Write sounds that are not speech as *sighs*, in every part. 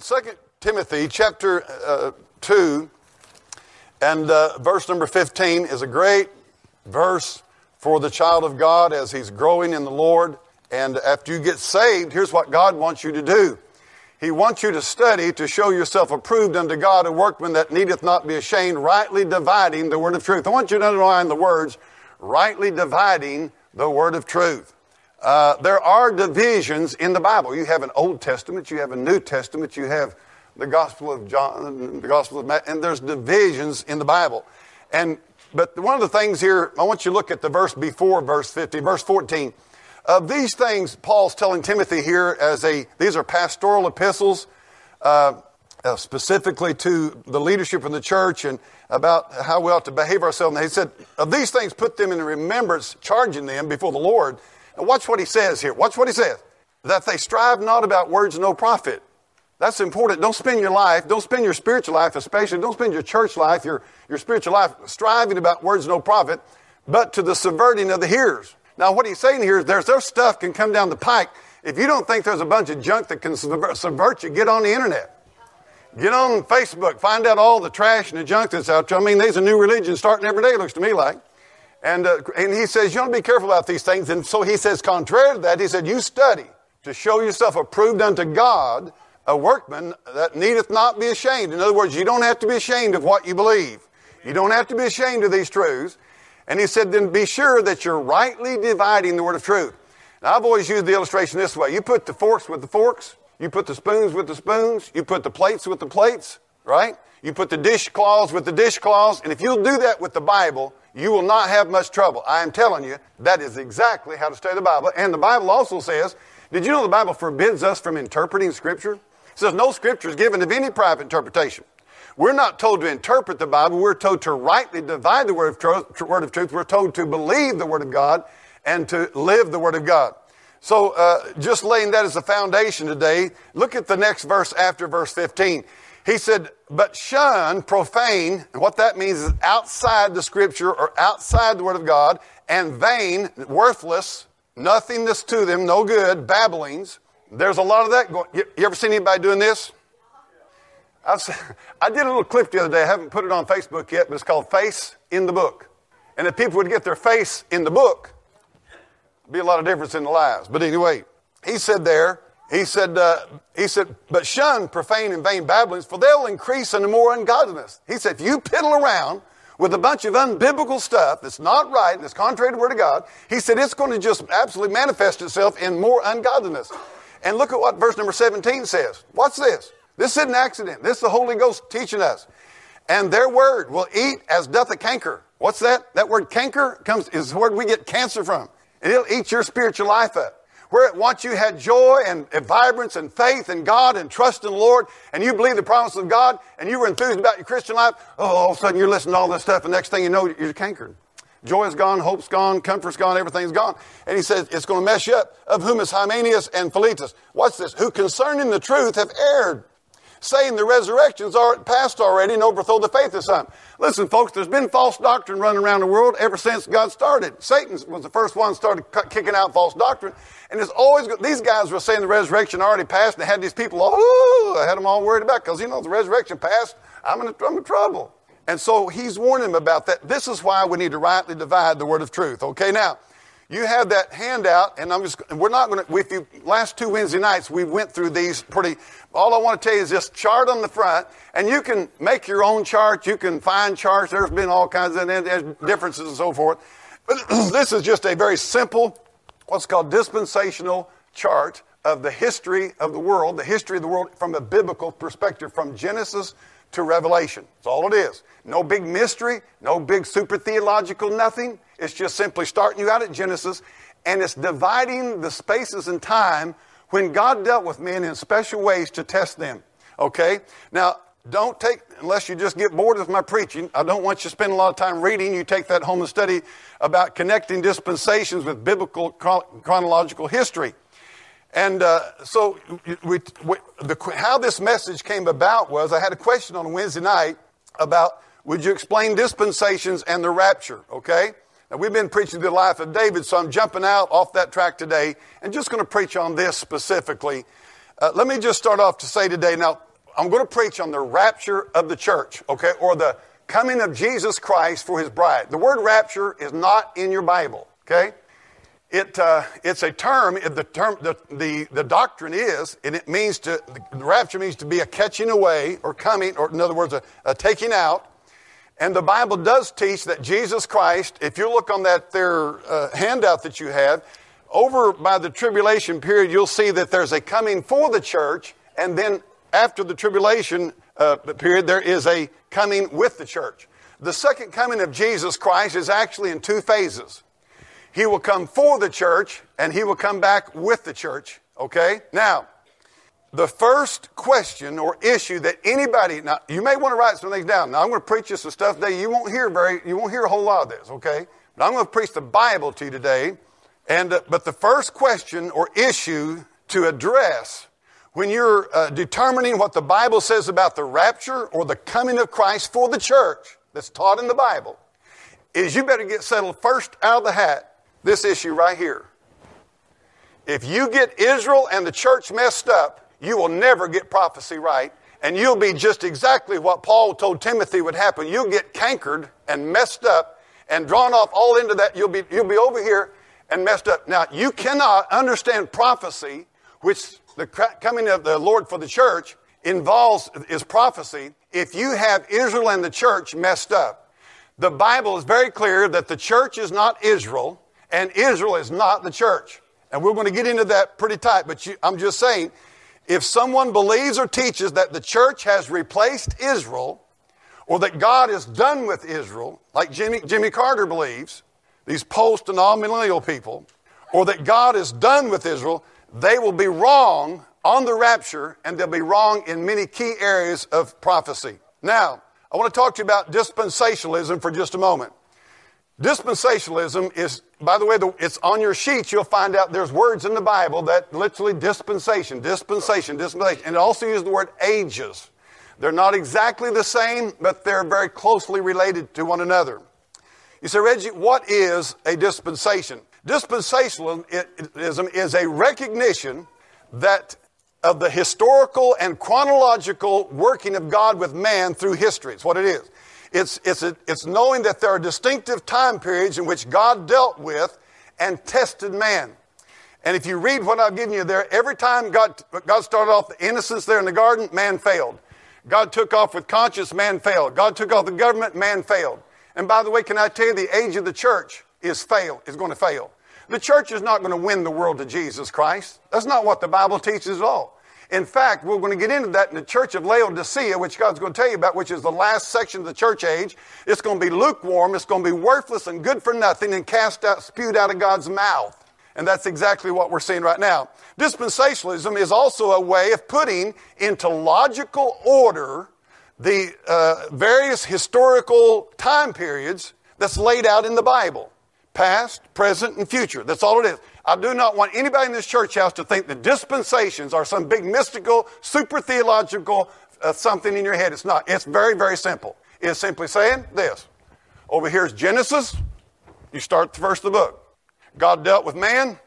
Second Timothy chapter uh, 2 and uh, verse number 15 is a great verse for the child of God as he's growing in the Lord. And after you get saved, here's what God wants you to do. He wants you to study to show yourself approved unto God, a workman that needeth not be ashamed, rightly dividing the word of truth. I want you to underline the words, rightly dividing the word of truth. Uh, there are divisions in the Bible. You have an Old Testament, you have a New Testament, you have the Gospel of John, the Gospel of Matthew, and there's divisions in the Bible. And but one of the things here, I want you to look at the verse before verse 50, verse 14. Of these things, Paul's telling Timothy here as a, these are pastoral epistles, uh, uh, specifically to the leadership of the church and about how we ought to behave ourselves. And he said, of these things, put them in remembrance, charging them before the Lord. And watch what he says here. Watch what he says. That they strive not about words no profit. That's important. Don't spend your life, don't spend your spiritual life, especially, don't spend your church life, your, your spiritual life, striving about words no profit, but to the subverting of the hearers. Now, what he's saying here is there's, there's stuff can come down the pike. If you don't think there's a bunch of junk that can subvert you, get on the internet. Get on Facebook, find out all the trash and the junk that's out there. I mean, there's a new religion starting every day, looks to me like. And, uh, and he says, you want to be careful about these things. And so he says, contrary to that, he said, you study to show yourself approved unto God, a workman that needeth not be ashamed. In other words, you don't have to be ashamed of what you believe. You don't have to be ashamed of these truths. And he said, then be sure that you're rightly dividing the word of truth. Now, I've always used the illustration this way. You put the forks with the forks. You put the spoons with the spoons. You put the plates with the plates, right? You put the dishcloths with the dishcloths. And if you'll do that with the Bible, you will not have much trouble. I am telling you, that is exactly how to study the Bible. And the Bible also says, did you know the Bible forbids us from interpreting Scripture? It says no Scripture is given of any private interpretation. We're not told to interpret the Bible. We're told to rightly divide the word of, truth, word of truth. We're told to believe the Word of God and to live the Word of God. So, uh, just laying that as a foundation today, look at the next verse after verse 15. He said, but shun profane, and what that means is outside the scripture or outside the word of God, and vain, worthless, nothingness to them, no good, babblings. There's a lot of that going. You, you ever seen anybody doing this? I've, *laughs* I did a little clip the other day. I haven't put it on Facebook yet, but it's called Face in the Book. And if people would get their face in the book, be a lot of difference in the lives. But anyway, he said there, he said, uh, he said, but shun profane and vain babblings, for they'll increase into more ungodliness. He said, if you piddle around with a bunch of unbiblical stuff that's not right, and that's contrary to the Word of God, he said it's going to just absolutely manifest itself in more ungodliness. And look at what verse number 17 says. What's this? This isn't an accident. This is the Holy Ghost teaching us. And their word will eat as doth a canker. What's that? That word canker comes is the word we get cancer from. And it'll eat your spiritual life up where once you had joy and, and vibrance and faith in God and trust in the Lord, and you believe the promise of God, and you were enthused about your Christian life, oh, all of a sudden you're listening to all this stuff, and next thing you know, you're cankered. Joy is gone, hope's gone, comfort's gone, everything's gone. And he says it's going to mess you up. Of whom is Hymenaeus and Philetus. What's this? Who concerning the truth have erred saying the resurrections are past already and overthrow the faith of some. Listen, folks, there's been false doctrine running around the world ever since God started. Satan was the first one started kicking out false doctrine. And it's always, these guys were saying the resurrection already passed and they had these people, oh, I had them all worried about because, you know, the resurrection passed, I'm in, I'm in trouble. And so he's warning them about that. This is why we need to rightly divide the word of truth. Okay, now, you have that handout, and I'm just, and we're not going to, with you, last two Wednesday nights, we went through these pretty, all I want to tell you is this chart on the front, and you can make your own chart, you can find charts, there's been all kinds of differences and so forth. But *clears throat* this is just a very simple, what's called dispensational chart of the history of the world, the history of the world from a biblical perspective, from Genesis to Revelation. That's all it is. No big mystery, no big super theological nothing. It's just simply starting you out at Genesis and it's dividing the spaces in time when God dealt with men in special ways to test them. Okay? Now, don't take, unless you just get bored with my preaching, I don't want you to spend a lot of time reading. You take that home and study about connecting dispensations with biblical chronological history. And uh, so, we, we, the, how this message came about was I had a question on Wednesday night about would you explain dispensations and the rapture, okay? Now, we've been preaching the life of David, so I'm jumping out off that track today and just going to preach on this specifically. Uh, let me just start off to say today now, I'm going to preach on the rapture of the church, okay, or the coming of Jesus Christ for his bride. The word rapture is not in your Bible, okay? It, uh, it's a term, the, term the, the, the doctrine is, and it means to, the rapture means to be a catching away or coming, or in other words, a, a taking out. And the Bible does teach that Jesus Christ, if you look on that there uh, handout that you have, over by the tribulation period, you'll see that there's a coming for the church, and then after the tribulation uh, period, there is a coming with the church. The second coming of Jesus Christ is actually in two phases. He will come for the church, and he will come back with the church. Okay? Now, the first question or issue that anybody now you may want to write some things down. Now I'm going to preach you some stuff today. You won't hear very you won't hear a whole lot of this, okay? But I'm going to preach the Bible to you today. And uh, but the first question or issue to address when you're uh, determining what the Bible says about the rapture or the coming of Christ for the church that's taught in the Bible is you better get settled first out of the hat this issue right here. If you get Israel and the church messed up, you will never get prophecy right, and you'll be just exactly what Paul told Timothy would happen. You'll get cankered and messed up and drawn off all into that. You'll be, you'll be over here and messed up. Now, you cannot understand prophecy, which the coming of the Lord for the church involves is prophecy, if you have Israel and the church messed up. The Bible is very clear that the church is not Israel and Israel is not the church. And we're going to get into that pretty tight, but you, I'm just saying, if someone believes or teaches that the church has replaced Israel, or that God is done with Israel, like Jimmy, Jimmy Carter believes, these post and millennial people, or that God is done with Israel, they will be wrong on the rapture and they'll be wrong in many key areas of prophecy. Now, I want to talk to you about dispensationalism for just a moment. Dispensationalism is, by the way, it's on your sheets. You'll find out there's words in the Bible that literally dispensation, dispensation, dispensation. And it also uses the word ages. They're not exactly the same, but they're very closely related to one another. You say, Reggie, what is a dispensation? Dispensationalism is a recognition that of the historical and chronological working of God with man through history. It's what it is. It's, it's, a, it's knowing that there are distinctive time periods in which God dealt with and tested man. And if you read what I've given you there, every time God, God started off the innocence there in the garden, man failed. God took off with conscience, man failed. God took off the government, man failed. And by the way, can I tell you the age of the church is fail, is going to fail. The church is not going to win the world to Jesus Christ. That's not what the Bible teaches at all. In fact, we're going to get into that in the church of Laodicea, which God's going to tell you about, which is the last section of the church age. It's going to be lukewarm, it's going to be worthless and good for nothing and cast out, spewed out of God's mouth. And that's exactly what we're seeing right now. Dispensationalism is also a way of putting into logical order the uh, various historical time periods that's laid out in the Bible past, present, and future. That's all it is. I do not want anybody in this church house to think that dispensations are some big mystical, super theological uh, something in your head. It's not. It's very, very simple. It's simply saying this. Over here is Genesis. You start the first of the book. God dealt with man,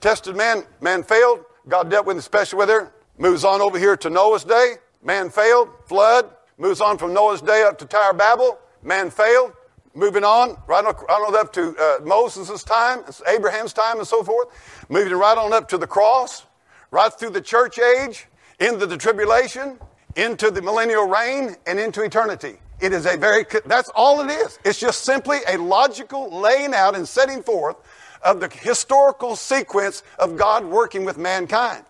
tested man, man failed. God dealt with him special with her. Moves on over here to Noah's day. Man failed, flood. Moves on from Noah's day up to Tower Babel. Man failed. Moving on, right on, right on up to uh, Moses' time, Abraham's time, and so forth. Moving right on up to the cross, right through the church age, into the tribulation, into the millennial reign, and into eternity. It is a very, that's all it is. It's just simply a logical laying out and setting forth of the historical sequence of God working with mankind.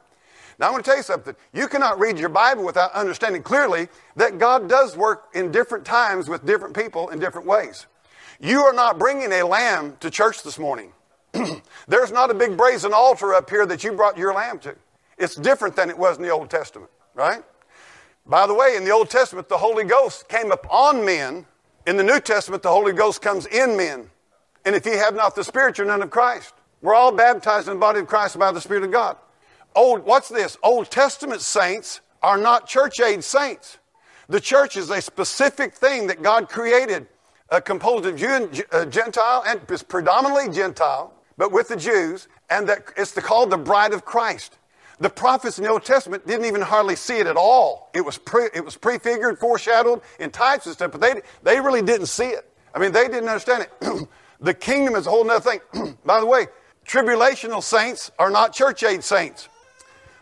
Now, I want to tell you something. You cannot read your Bible without understanding clearly that God does work in different times with different people in different ways. You are not bringing a lamb to church this morning. *clears throat* There's not a big brazen altar up here that you brought your lamb to. It's different than it was in the Old Testament, right? By the way, in the Old Testament, the Holy Ghost came upon men. In the New Testament, the Holy Ghost comes in men. And if ye have not the Spirit, you're none of Christ. We're all baptized in the body of Christ by the Spirit of God. Old, what's this? Old Testament saints are not church age saints. The church is a specific thing that God created uh, composed of Jew and uh, Gentile, and is predominantly Gentile, but with the Jews, and that it's called the bride of Christ. The prophets in the Old Testament didn't even hardly see it at all. It was, pre, it was prefigured, foreshadowed in types and stuff, but they, they really didn't see it. I mean, they didn't understand it. *clears throat* the kingdom is a whole other thing. *clears throat* By the way, tribulational saints are not church age saints.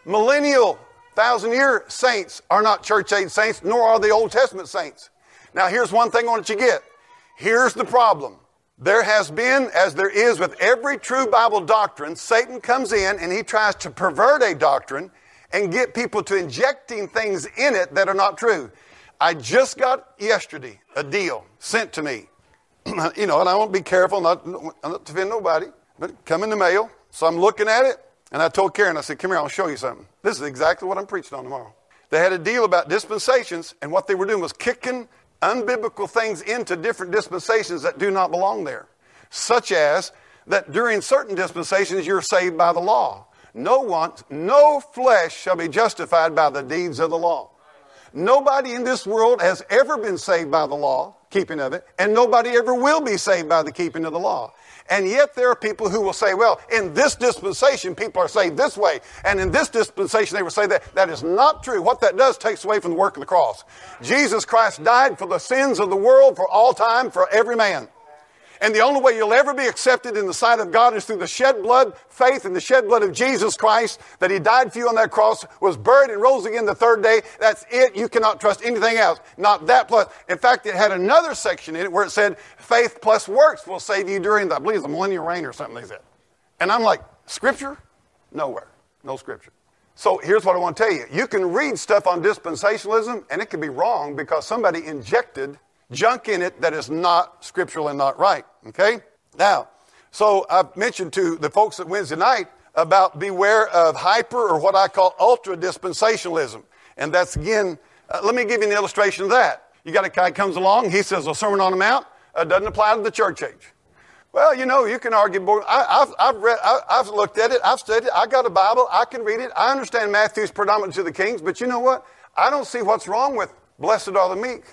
Millennial, thousand year saints are not church age saints, nor are the Old Testament saints. Now, here's one thing I want you to get. Here's the problem. There has been, as there is with every true Bible doctrine, Satan comes in and he tries to pervert a doctrine and get people to injecting things in it that are not true. I just got yesterday a deal sent to me. *clears throat* you know, and I won't be careful not, not to offend nobody, but come in the mail. So I'm looking at it, and I told Karen, I said, Come here, I'll show you something. This is exactly what I'm preaching on tomorrow. They had a deal about dispensations, and what they were doing was kicking unbiblical things into different dispensations that do not belong there, such as that during certain dispensations you're saved by the law. No one, no flesh shall be justified by the deeds of the law. Nobody in this world has ever been saved by the law, keeping of it, and nobody ever will be saved by the keeping of the law. And yet there are people who will say, well, in this dispensation, people are saved this way. And in this dispensation, they will say that. That is not true. What that does takes away from the work of the cross. Jesus Christ died for the sins of the world for all time, for every man. And the only way you'll ever be accepted in the sight of God is through the shed blood, faith in the shed blood of Jesus Christ, that He died for you on that cross, was buried and rose again the third day. That's it. You cannot trust anything else. Not that plus. In fact, it had another section in it where it said, faith plus works will save you during, the, I believe, the millennial reign or something like that. And I'm like, Scripture? Nowhere. No Scripture. So here's what I want to tell you. You can read stuff on dispensationalism, and it can be wrong because somebody injected junk in it that is not scriptural and not right. Okay? Now, so I've mentioned to the folks at Wednesday night about beware of hyper or what I call ultra dispensationalism. And that's again, uh, let me give you an illustration of that. You got a guy comes along, he says a Sermon on the Mount uh, doesn't apply to the church age. Well, you know, you can argue. I, have I've read, I, I've looked at it, I've studied it, I got a Bible, I can read it. I understand Matthew's predominant to the kings, but you know what? I don't see what's wrong with blessed are the meek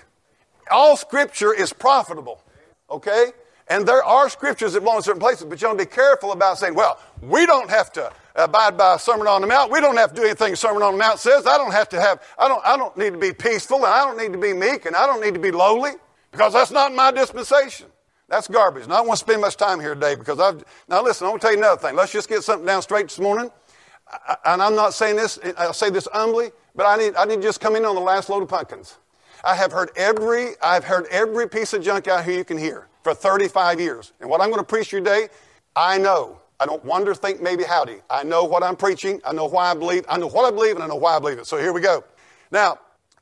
all scripture is profitable. Okay? And there are scriptures that belong in certain places, but you want to be careful about saying, well, we don't have to abide by a Sermon on the Mount. We don't have to do anything Sermon on the Mount says. I don't have to have, I don't, I don't need to be peaceful, and I don't need to be meek, and I don't need to be lowly, because that's not my dispensation. That's garbage. And I don't want to spend much time here today because I've, now listen, I'm going to tell you another thing. Let's just get something down straight this morning. I, and I'm not saying this, I'll say this humbly, but I need, I need to just come in on the last load of pumpkins. I have heard every, I've heard every piece of junk out here you can hear for 35 years. And what I'm going to preach today, I know. I don't wonder, think, maybe, howdy. I know what I'm preaching. I know why I believe. I know what I believe, and I know why I believe it. So here we go. Now,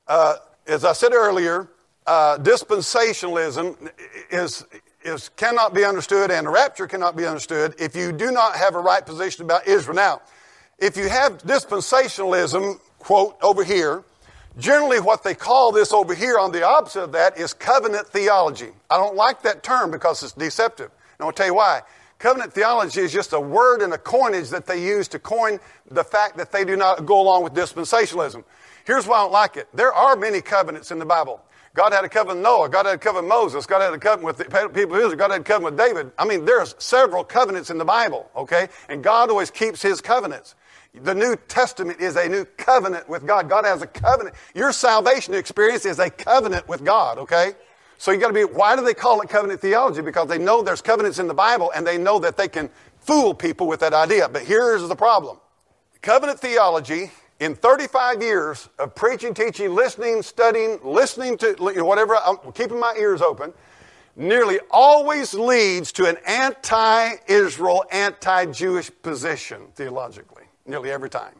uh, as I said earlier, uh, dispensationalism is, is, cannot be understood, and the rapture cannot be understood if you do not have a right position about Israel. Now, if you have dispensationalism, quote, over here, Generally, what they call this over here on the opposite of that is covenant theology. I don't like that term because it's deceptive. And I'll tell you why. Covenant theology is just a word and a coinage that they use to coin the fact that they do not go along with dispensationalism. Here's why I don't like it. There are many covenants in the Bible. God had a covenant with Noah. God had a covenant with Moses. God had a covenant with the people of Israel. God had a covenant with David. I mean, there's several covenants in the Bible, okay? And God always keeps his covenants. The New Testament is a new covenant with God. God has a covenant. Your salvation experience is a covenant with God, okay? So you got to be, why do they call it covenant theology? Because they know there's covenants in the Bible and they know that they can fool people with that idea. But here's the problem covenant theology, in 35 years of preaching, teaching, listening, studying, listening to whatever, I'm keeping my ears open, nearly always leads to an anti Israel, anti Jewish position theologically nearly every time.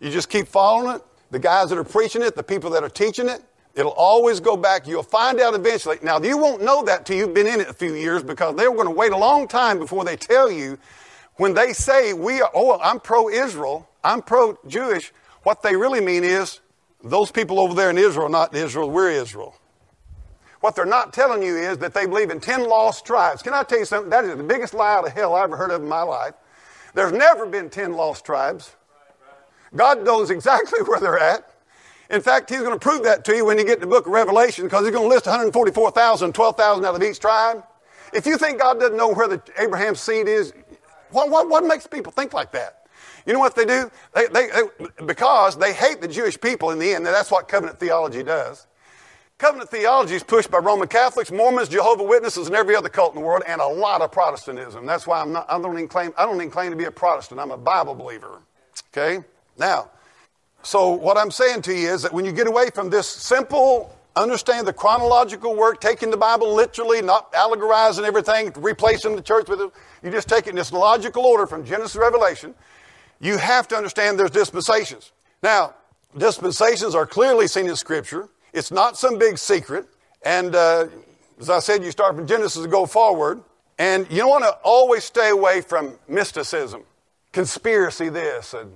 You just keep following it. The guys that are preaching it, the people that are teaching it, it'll always go back. You'll find out eventually. Now, you won't know that till you've been in it a few years because they're going to wait a long time before they tell you. When they say, we are, oh, I'm pro Israel, I'm pro Jewish, what they really mean is those people over there in Israel, not Israel, we're Israel. What they're not telling you is that they believe in 10 lost tribes. Can I tell you something? That is the biggest lie out of hell I ever heard of in my life. There's never been 10 lost tribes. God knows exactly *laughs* where they're at. In fact, He's going to prove that to you when you get to the book of Revelation because He's going to list 144,000, 12,000 out of each tribe. If you think God doesn't know where the Abraham's seed is, what, what, what makes people think like that? You know what they do? They, they, they, because they hate the Jewish people in the end. That's what covenant theology does. Covenant theology is pushed by Roman Catholics, Mormons, Jehovah Witnesses, and every other cult in the world, and a lot of Protestantism. That's why I'm not, I don't even claim, I don't even claim to be a Protestant. I'm a Bible believer. Okay? Now, so what I'm saying to you is that when you get away from this simple, understand the chronological work, taking the Bible literally, not allegorizing everything, replacing the church with it, you just take it in this logical order from Genesis to Revelation, you have to understand there's dispensations. Now, dispensations are clearly seen in Scripture. It's not some big secret. And uh, as I said, you start from Genesis and go forward. And you don't want to always stay away from mysticism, conspiracy this, and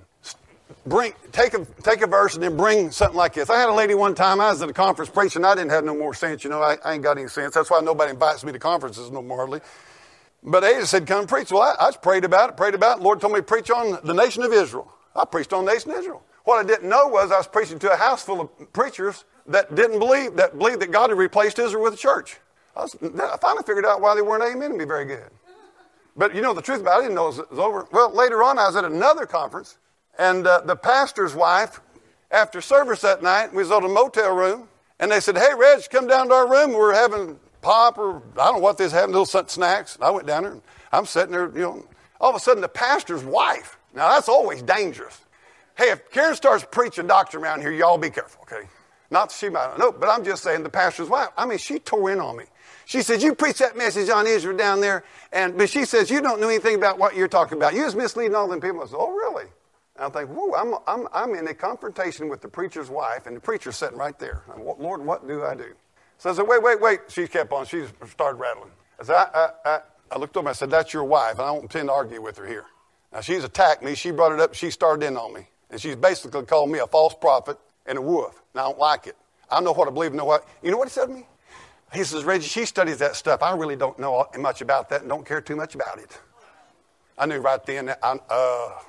bring take a take a verse and then bring something like this. I had a lady one time. I was at a conference preaching. I didn't have no more sense. You know, I, I ain't got any sense. That's why nobody invites me to conferences no more hardly. But they said, "Come preach." Well, I, I prayed about it. Prayed about it. Lord told me to preach on the nation of Israel. I preached on the nation of Israel. What I didn't know was I was preaching to a house full of preachers that didn't believe, that believed that God had replaced Israel with a church. I, was, I finally figured out why they weren't amen to me very good. But you know the truth about it, I didn't know it was over. Well, later on, I was at another conference, and uh, the pastor's wife, after service that night, we was at a motel room, and they said, "Hey, Reg, come down to our room. We're having pop or I don't know what they're having, little snacks." I went down there, and I'm sitting there, you know. All of a sudden, the pastor's wife. Now that's always dangerous. Hey, if Karen starts preaching doctrine around here, y'all be careful, okay? Not that she might know, but I'm just saying the pastor's wife. I mean, she tore in on me. She said, You preach that message on Israel down there, and but she says, You don't know anything about what you're talking about. You was misleading all them people. I said, Oh, really? And I think, Whoa, I'm, I'm, I'm in a confrontation with the preacher's wife, and the preacher's sitting right there. I'm, Lord, what do I do? So I said, Wait, wait, wait. She kept on. She started rattling. I said, I, I, I, I looked over and I said, That's your wife, and I don't intend to argue with her here. Now, she's attacked me. She brought it up. She started in on me. And she's basically called me a false prophet and a wolf. And I don't like it. I know what I believe, know what. You know what he said to me? He says, Reggie, she studies that stuff. I really don't know much about that and don't care too much about it. I knew right then that I, uh.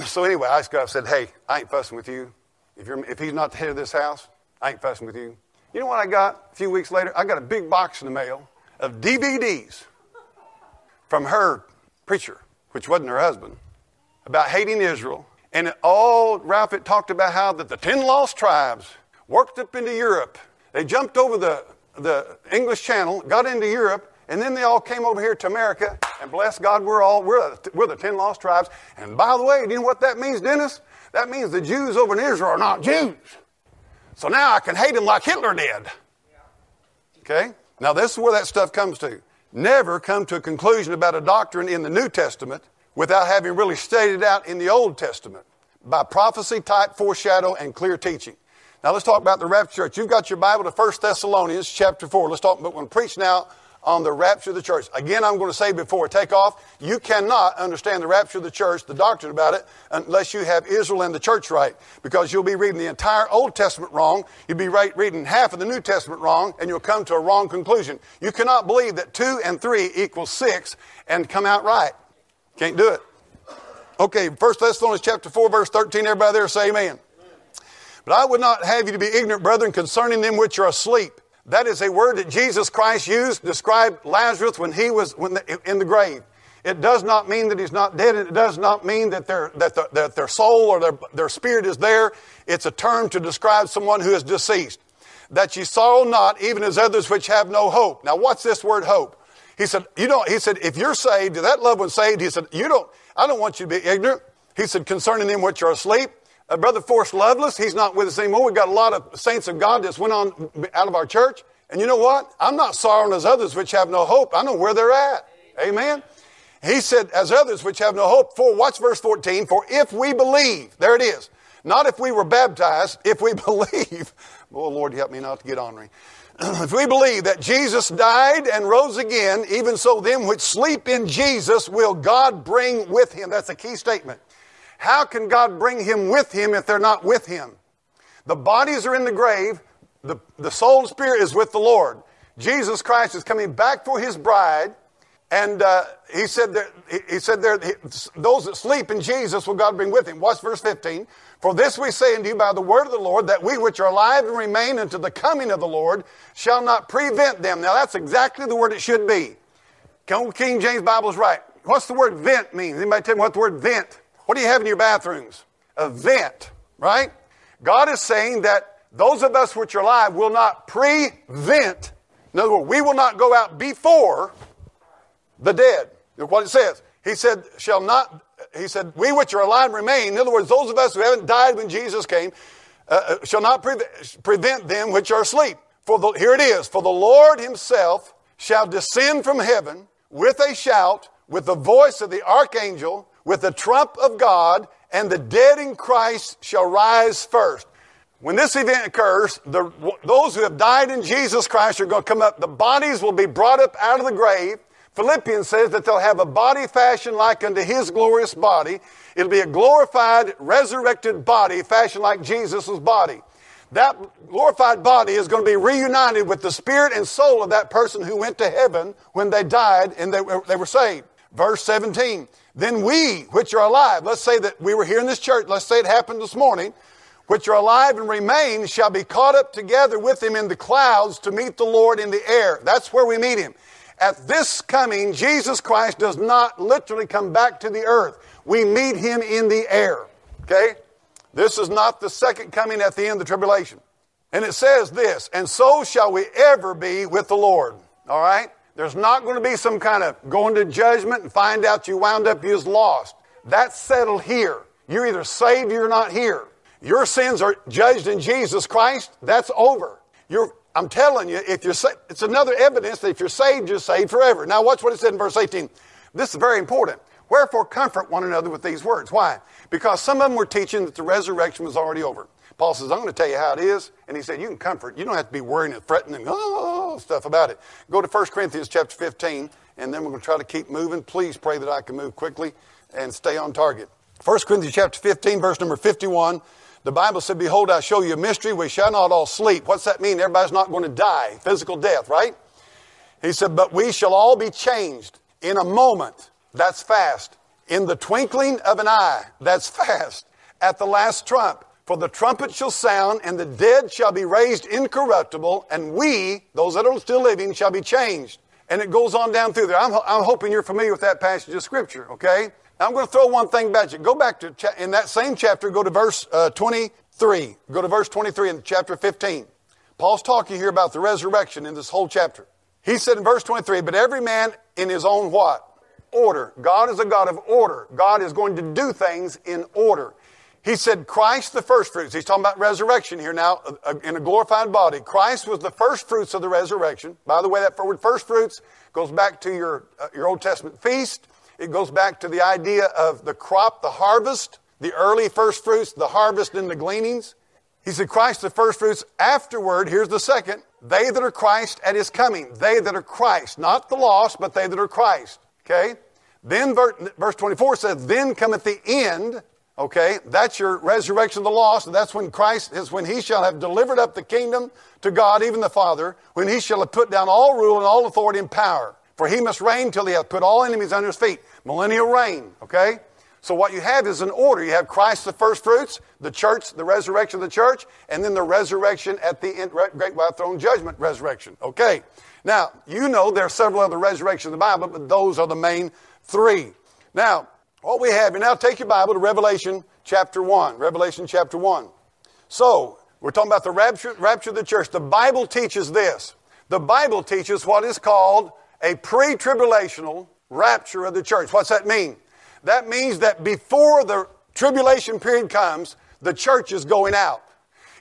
*clears throat* so anyway, I just and said, hey, I ain't fussing with you. If, you're, if he's not the head of this house, I ain't fussing with you. You know what I got a few weeks later? I got a big box in the mail of DVDs from her preacher, which wasn't her husband, about hating Israel and all, Ralph, it talked about how that the 10 lost tribes worked up into Europe. They jumped over the, the English Channel, got into Europe, and then they all came over here to America. And bless God, we're all, we're, we're the 10 lost tribes. And by the way, do you know what that means, Dennis? That means the Jews over in Israel are not Jews. So now I can hate them like Hitler did. Okay? Now, this is where that stuff comes to. Never come to a conclusion about a doctrine in the New Testament without having really stated out in the Old Testament by prophecy, type, foreshadow, and clear teaching. Now let's talk about the rapture church. You've got your Bible to 1 Thessalonians chapter 4. Let's talk, but we're going to preach now on the rapture of the church. Again, I'm going to say before take off, you cannot understand the rapture of the church, the doctrine about it, unless you have Israel and the church right. Because you'll be reading the entire Old Testament wrong, you'll be right, reading half of the New Testament wrong, and you'll come to a wrong conclusion. You cannot believe that 2 and 3 equals 6 and come out right. Can't do it. Okay, 1 Thessalonians chapter 4, verse 13. Everybody there say amen. But I would not have you to be ignorant, brethren, concerning them which are asleep. That is a word that Jesus Christ used to describe Lazarus when he was when the, in the grave. It does not mean that he's not dead, and it does not mean that, their, that, the, that their soul or their, their spirit is there. It's a term to describe someone who is deceased. That ye sorrow not, even as others which have no hope. Now, what's this word hope? He said, you don't, he said, if you're saved, that loved one's saved, he said, you don't, I don't want you to be ignorant. He said, concerning them which are asleep. Uh, Brother Forrest Lovelace, he's not with us anymore. We've got a lot of saints of God that's went on out of our church. And you know what? I'm not sorrowing as others which have no hope. I know where they're at. Amen. He said, as others which have no hope. For, watch verse 14. For if we believe, there it is. Not if we were baptized, if we *laughs* believe. Oh, Lord, help me not to get ornery. *clears throat* if we believe that Jesus died and rose again, even so them which sleep in Jesus will God bring with him. That's a key statement. How can God bring him with him if they're not with him? The bodies are in the grave, the, the soul and spirit is with the Lord. Jesus Christ is coming back for his bride, and uh, he said that he said there those that sleep in Jesus will God bring with him. Watch verse 15. For this we say unto you by the word of the Lord, that we which are alive and remain unto the coming of the Lord shall not prevent them. Now that's exactly the word it should be. King James Bible is right. what's the word vent mean? Anybody tell me what the word vent? What do you have in your bathrooms? A vent, right? God is saying that those of us which are alive will not prevent. In other words, we will not go out before the dead. Look what it says. He said, shall not, he said, we which are alive remain. In other words, those of us who haven't died when Jesus came uh, uh shall not pre- prevent them which are asleep. For the, here it is. For the Lord himself shall descend from heaven with a shout, with the voice of the archangel, with the trump of God, and the dead in Christ shall rise first. When this event occurs, the, those who have died in Jesus Christ are going to come up. The bodies will be brought up out of the grave. Philippians says that they'll have a body fashioned like unto his glorious body. It'll be a glorified, resurrected body fashioned like Jesus' body. That glorified body is going to be reunited with the spirit and soul of that person who went to heaven when they died and they were, they were saved. Verse 17. Then we, which are alive, let's say that we were here in this church, let's say it happened this morning, which are alive and remain shall be caught up together with him in the clouds to meet the Lord in the air. That's where we meet him. At this coming, Jesus Christ does not literally come back to the earth. We meet him in the air. Okay? This is not the second coming at the end of the tribulation. And it says this, and so shall we ever be with the Lord. All right? There's not going to be some kind of going to judgment and find out you wound up you was lost. That's settled here. You're either saved or you're not here. Your sins are judged in Jesus Christ. That's over. You're I'm telling you, if you're sa- it's another evidence that if you're saved, you're saved forever. Now, watch what it said in verse 18. This is very important. Wherefore, comfort one another with these words. Why? Because some of them were teaching that the resurrection was already over. Paul says, I'm going to tell you how it is. And he said, You can comfort. You don't have to be worrying and fretting and oh, stuff about it. Go to 1 Corinthians chapter 15, and then we're going to try to keep moving. Please pray that I can move quickly and stay on target. 1 Corinthians chapter 15, verse number 51. The Bible said, Behold, I show you a mystery. We shall not all sleep. What's that mean? Everybody's not going to die. Physical death, right? He said, But we shall all be changed in a moment. That's fast. In the twinkling of an eye. That's *laughs* fast. At the last trump. For the trumpet shall sound, and the dead shall be raised incorruptible, and we, those that are still living, shall be changed. And it goes on down through there. I'm, I'm hoping you're familiar with that passage of Scripture, okay? I'm going to throw one thing back at you. Go back to, cha- in that same chapter, go to verse uh, 23. Go to verse 23 in chapter 15. Paul's talking here about the resurrection in this whole chapter. He said in verse 23, but every man in his own what? Order. God is a God of order. God is going to do things in order. He said, Christ the first fruits. He's talking about resurrection here now uh, uh, in a glorified body. Christ was the first fruits of the resurrection. By the way, that word first fruits goes back to your, uh, your Old Testament feast. It goes back to the idea of the crop, the harvest, the early first fruits, the harvest and the gleanings. He said, Christ the first fruits. Afterward, here's the second, they that are Christ at his coming. They that are Christ, not the lost, but they that are Christ. Okay? Then verse 24 says, Then cometh the end. Okay, that's your resurrection of the lost, and that's when Christ is when he shall have delivered up the kingdom to God, even the Father, when he shall have put down all rule and all authority and power. For he must reign till he hath put all enemies under his feet. Millennial reign, okay? So what you have is an order. You have Christ the first fruits, the church, the resurrection of the church, and then the resurrection at the end, great white throne judgment resurrection. Okay. Now, you know there are several other resurrections in the Bible, but those are the main three. Now, what we have, you now take your Bible to Revelation chapter 1. Revelation chapter 1. So, we're talking about the rapture, rapture of the church. The Bible teaches this. The Bible teaches what is called a pre tribulational rapture of the church. What's that mean? That means that before the tribulation period comes, the church is going out.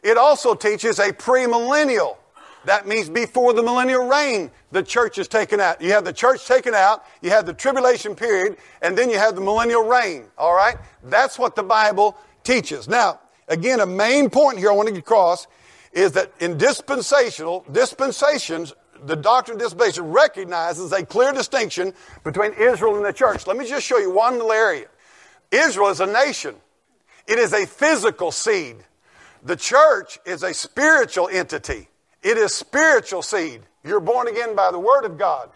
It also teaches a premillennial. That means before the millennial reign, the church is taken out. You have the church taken out, you have the tribulation period, and then you have the millennial reign. All right? That's what the Bible teaches. Now, again, a main point here I want to get across is that in dispensational, dispensations the doctrine of dispensation recognizes a clear distinction between Israel and the church. Let me just show you one little area. Israel is a nation. It is a physical seed. The church is a spiritual entity. It is spiritual seed. You're born again by the word of God.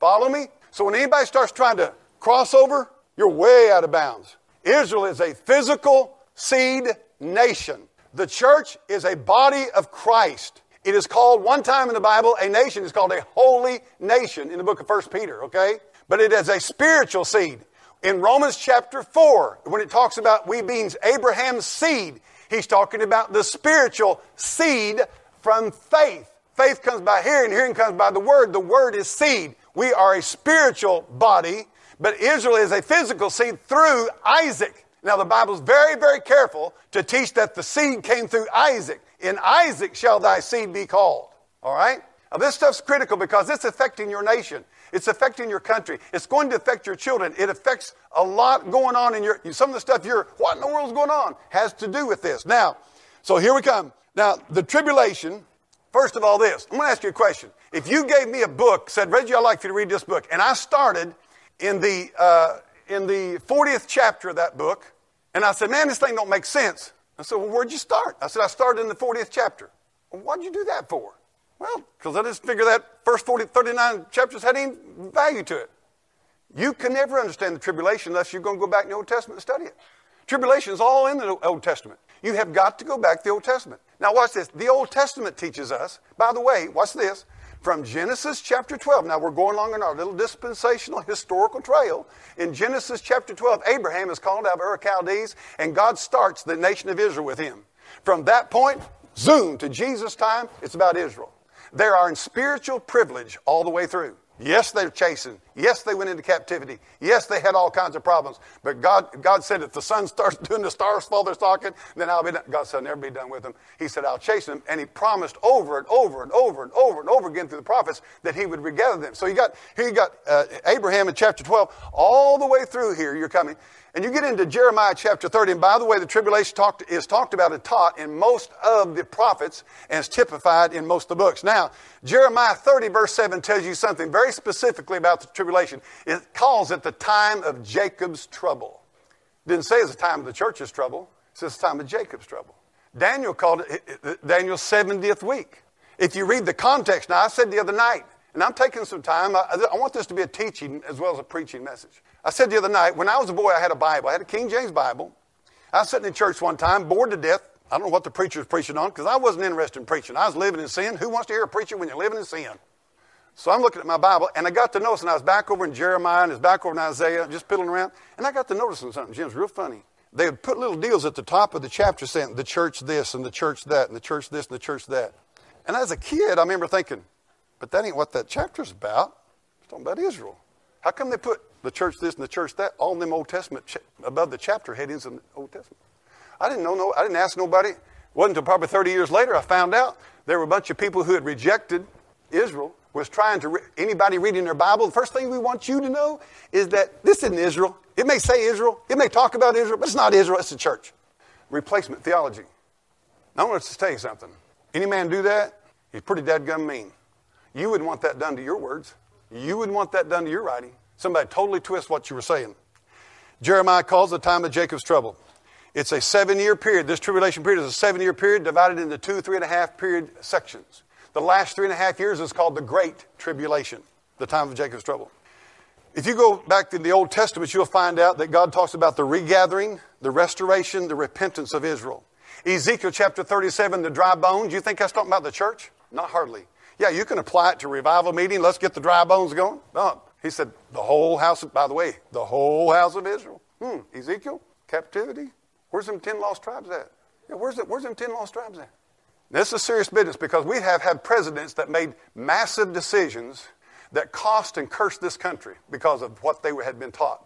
Follow me? So when anybody starts trying to cross over, you're way out of bounds. Israel is a physical seed nation. The church is a body of Christ. It is called one time in the Bible a nation. It's called a holy nation in the book of First Peter, okay? but it is a spiritual seed. In Romans chapter 4, when it talks about we being Abraham's seed, he's talking about the spiritual seed from faith. Faith comes by hearing, hearing comes by the word. The word is seed. We are a spiritual body, but Israel is a physical seed through Isaac. Now, the Bible's very, very careful to teach that the seed came through Isaac. In Isaac shall thy seed be called. All right? Now, this stuff's critical because it's affecting your nation. It's affecting your country. It's going to affect your children. It affects a lot going on in your, some of the stuff you're, what in the world's going on? Has to do with this. Now, so here we come. Now, the tribulation, first of all, this. I'm going to ask you a question. If you gave me a book, said, Reggie, I'd like for you to read this book, and I started in the, uh, in the 40th chapter of that book, and I said, man, this thing don't make sense. I said, well, where'd you start? I said, I started in the 40th chapter. Well, what'd you do that for? Well, because I just figured that first 40, 39 chapters had any value to it. You can never understand the tribulation unless you're going to go back in the Old Testament and study it. Tribulation is all in the Old Testament. You have got to go back to the Old Testament. Now, watch this. The Old Testament teaches us, by the way, watch this, from Genesis chapter 12. Now, we're going along in our little dispensational historical trail. In Genesis chapter 12, Abraham is called out of Ur Chaldees, and God starts the nation of Israel with him. From that point, zoom to Jesus' time, it's about Israel. They are in spiritual privilege all the way through. Yes, they're chasing. Yes, they went into captivity. Yes, they had all kinds of problems. But God, God said, if the sun starts *laughs* doing the stars fall their socket, then I'll be done. God said, I'll never be done with them. He said, I'll chase them. And he promised over and over and over and over and over again through the prophets that he would regather them. So you got, here you got uh, Abraham in chapter 12, all the way through here, you're coming. And you get into Jeremiah chapter 30, and by the way, the tribulation is talked about and taught in most of the prophets and is typified in most of the books. Now, Jeremiah 30, verse 7 tells you something very specifically about the tribulation. It calls it the time of Jacob's trouble. It didn't say it's the time of the church's trouble, it says it's the time of Jacob's trouble. Daniel called it Daniel's 70th week. If you read the context, now I said the other night, and I'm taking some time, I, I want this to be a teaching as well as a preaching message. I said the other night, when I was a boy, I had a Bible. I had a King James Bible. I was sitting in church one time, bored to death. I don't know what the preacher was preaching on because I wasn't interested in preaching. I was living in sin. Who wants to hear a preacher when you're living in sin? So I'm looking at my Bible, and I got to notice, and I was back over in Jeremiah, and I was back over in Isaiah, just piddling around, and I got to noticing something. Jim's real funny. They would put little deals at the top of the chapter saying, the church this, and the church that, and the church this, and the church that. And as a kid, I remember thinking, but that ain't what that chapter's about. It's talking about Israel. How come they put the church this and the church that, all in them Old Testament, above the chapter headings in the Old Testament. I didn't know, no, I didn't ask nobody. It wasn't until probably 30 years later I found out there were a bunch of people who had rejected Israel, was trying to, re- anybody reading their Bible, the first thing we want you to know is that this isn't Israel. It may say Israel, it may talk about Israel, but it's not Israel, it's the church. Replacement theology. Now I want to tell you something. Any man do that, he's pretty dead gum mean. You wouldn't want that done to your words. You wouldn't want that done to your writing. Somebody totally twist what you were saying. Jeremiah calls the time of Jacob's trouble. It's a seven year period. This tribulation period is a seven year period divided into two, three and a half period sections. The last three and a half years is called the Great Tribulation, the time of Jacob's trouble. If you go back to the Old Testament, you'll find out that God talks about the regathering, the restoration, the repentance of Israel. Ezekiel chapter 37, the dry bones, you think that's talking about the church? Not hardly. Yeah, you can apply it to revival meeting. Let's get the dry bones going. No, he said, the whole house, of, by the way, the whole house of Israel. Hmm, Ezekiel, captivity. Where's them 10 lost tribes at? Yeah, where's, the, where's them 10 lost tribes at? This is serious business because we have had presidents that made massive decisions that cost and cursed this country because of what they had been taught.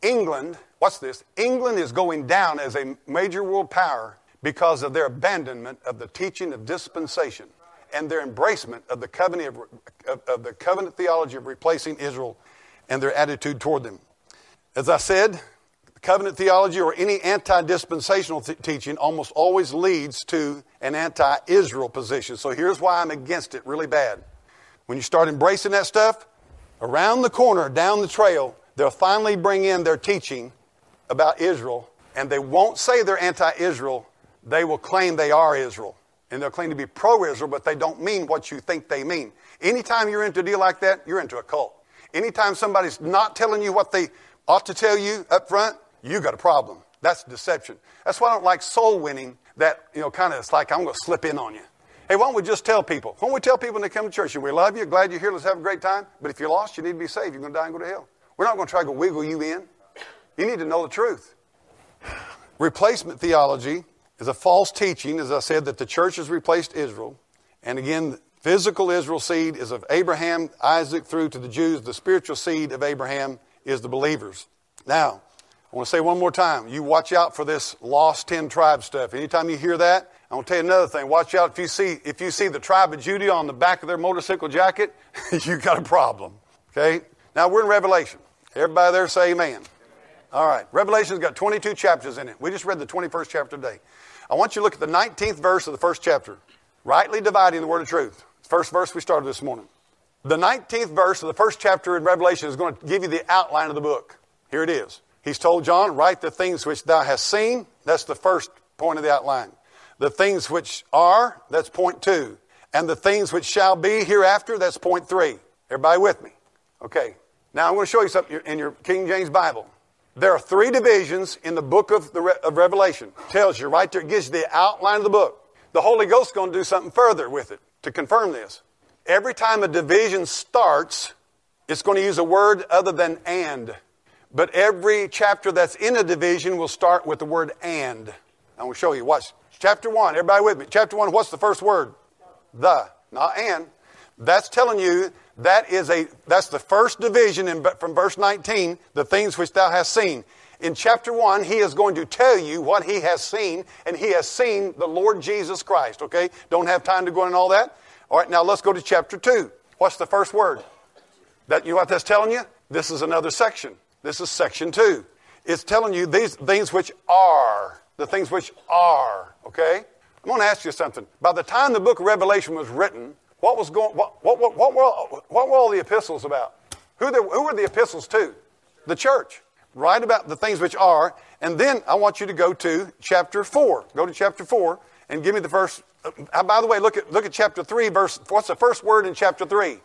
England, what's this? England is going down as a major world power because of their abandonment of the teaching of dispensation and their embracement of the covenant, of, of, of the covenant theology of replacing Israel and their attitude toward them. As I said, covenant theology or any anti dispensational th- teaching almost always leads to an anti Israel position. So here's why I'm against it really bad. When you start embracing that stuff, around the corner, down the trail, they'll finally bring in their teaching about Israel, and they won't say they're anti Israel, they will claim they are Israel and they'll claim to be pro Israel, but they don't mean what you think they mean. Anytime you're into a deal like that, you're into a cult. Anytime somebody's not telling you what they ought to tell you up front, you got a problem. That's deception. That's why I don't like soul winning that, you know, kind of it's like I'm going to slip in on you. Hey, why don't we just tell people? Why don't we tell people when they come to church, we love you, glad you're here, let's have a great time, but if you're lost, you need to be saved, you're going to die and go to hell. We're not going to try to wiggle you in. You need to know the truth. Replacement theology is a false teaching, as I said, that the church has replaced Israel. And again, physical Israel seed is of Abraham, Isaac through to the Jews. The spiritual seed of Abraham is the believers. Now, I want to say one more time, you watch out for this lost ten tribe stuff. Anytime you hear that, I want to tell you another thing. Watch out if you see if you see the tribe of Judah on the back of their motorcycle jacket, *laughs* you got a problem. Okay? Now we're in Revelation. Everybody there say amen. All right. Revelation's got 22 chapters in it. We just read the 21st chapter today. I want you to look at the 19th verse of the first chapter. Rightly dividing the word of truth. First verse we started this morning. The 19th verse of the first chapter in Revelation is going to give you the outline of the book. Here it is. He's told John, Write the things which thou hast seen. That's the first point of the outline. The things which are, that's point two. And the things which shall be hereafter, that's point three. Everybody with me? Okay. Now I'm going to show you something in your King James Bible. There are three divisions in the book of, the Re- of Revelation. tells you right there, it gives you the outline of the book. The Holy Ghost is going to do something further with it to confirm this. Every time a division starts, it's going to use a word other than and. But every chapter that's in a division will start with the word and. I will show you. Watch. Chapter 1. Everybody with me. Chapter 1, what's the first word? The. Not and. That's telling you that is a that's the first division in, from verse 19, the things which thou hast seen. In chapter 1, he is going to tell you what he has seen, and he has seen the Lord Jesus Christ. Okay? Don't have time to go into all that. All right, now let's go to chapter 2. What's the first word? That you know what that's telling you? This is another section. This is section two. It's telling you these things which are, the things which are, okay? I'm going to ask you something. By the time the book of Revelation was written, what was going, what, what, what, were, what were all the epistles about? Who, the, who were the epistles to? The church. Write about the things which are, and then I want you to go to chapter 4. Go to chapter 4 and give me the first. Uh, by the way, look at, look at chapter 3, verse. What's the first word in chapter 3?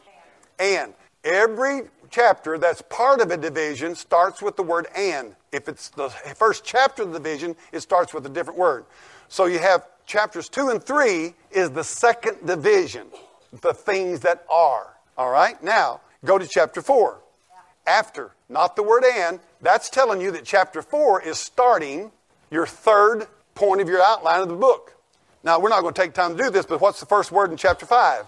And. Every chapter that's part of a division starts with the word and. If it's the first chapter of the division, it starts with a different word. So you have chapters 2 and 3 is the second division, the things that are. All right? Now, go to chapter 4. After, not the word and, that's telling you that chapter 4 is starting your third point of your outline of the book. Now, we're not going to take time to do this, but what's the first word in chapter 5?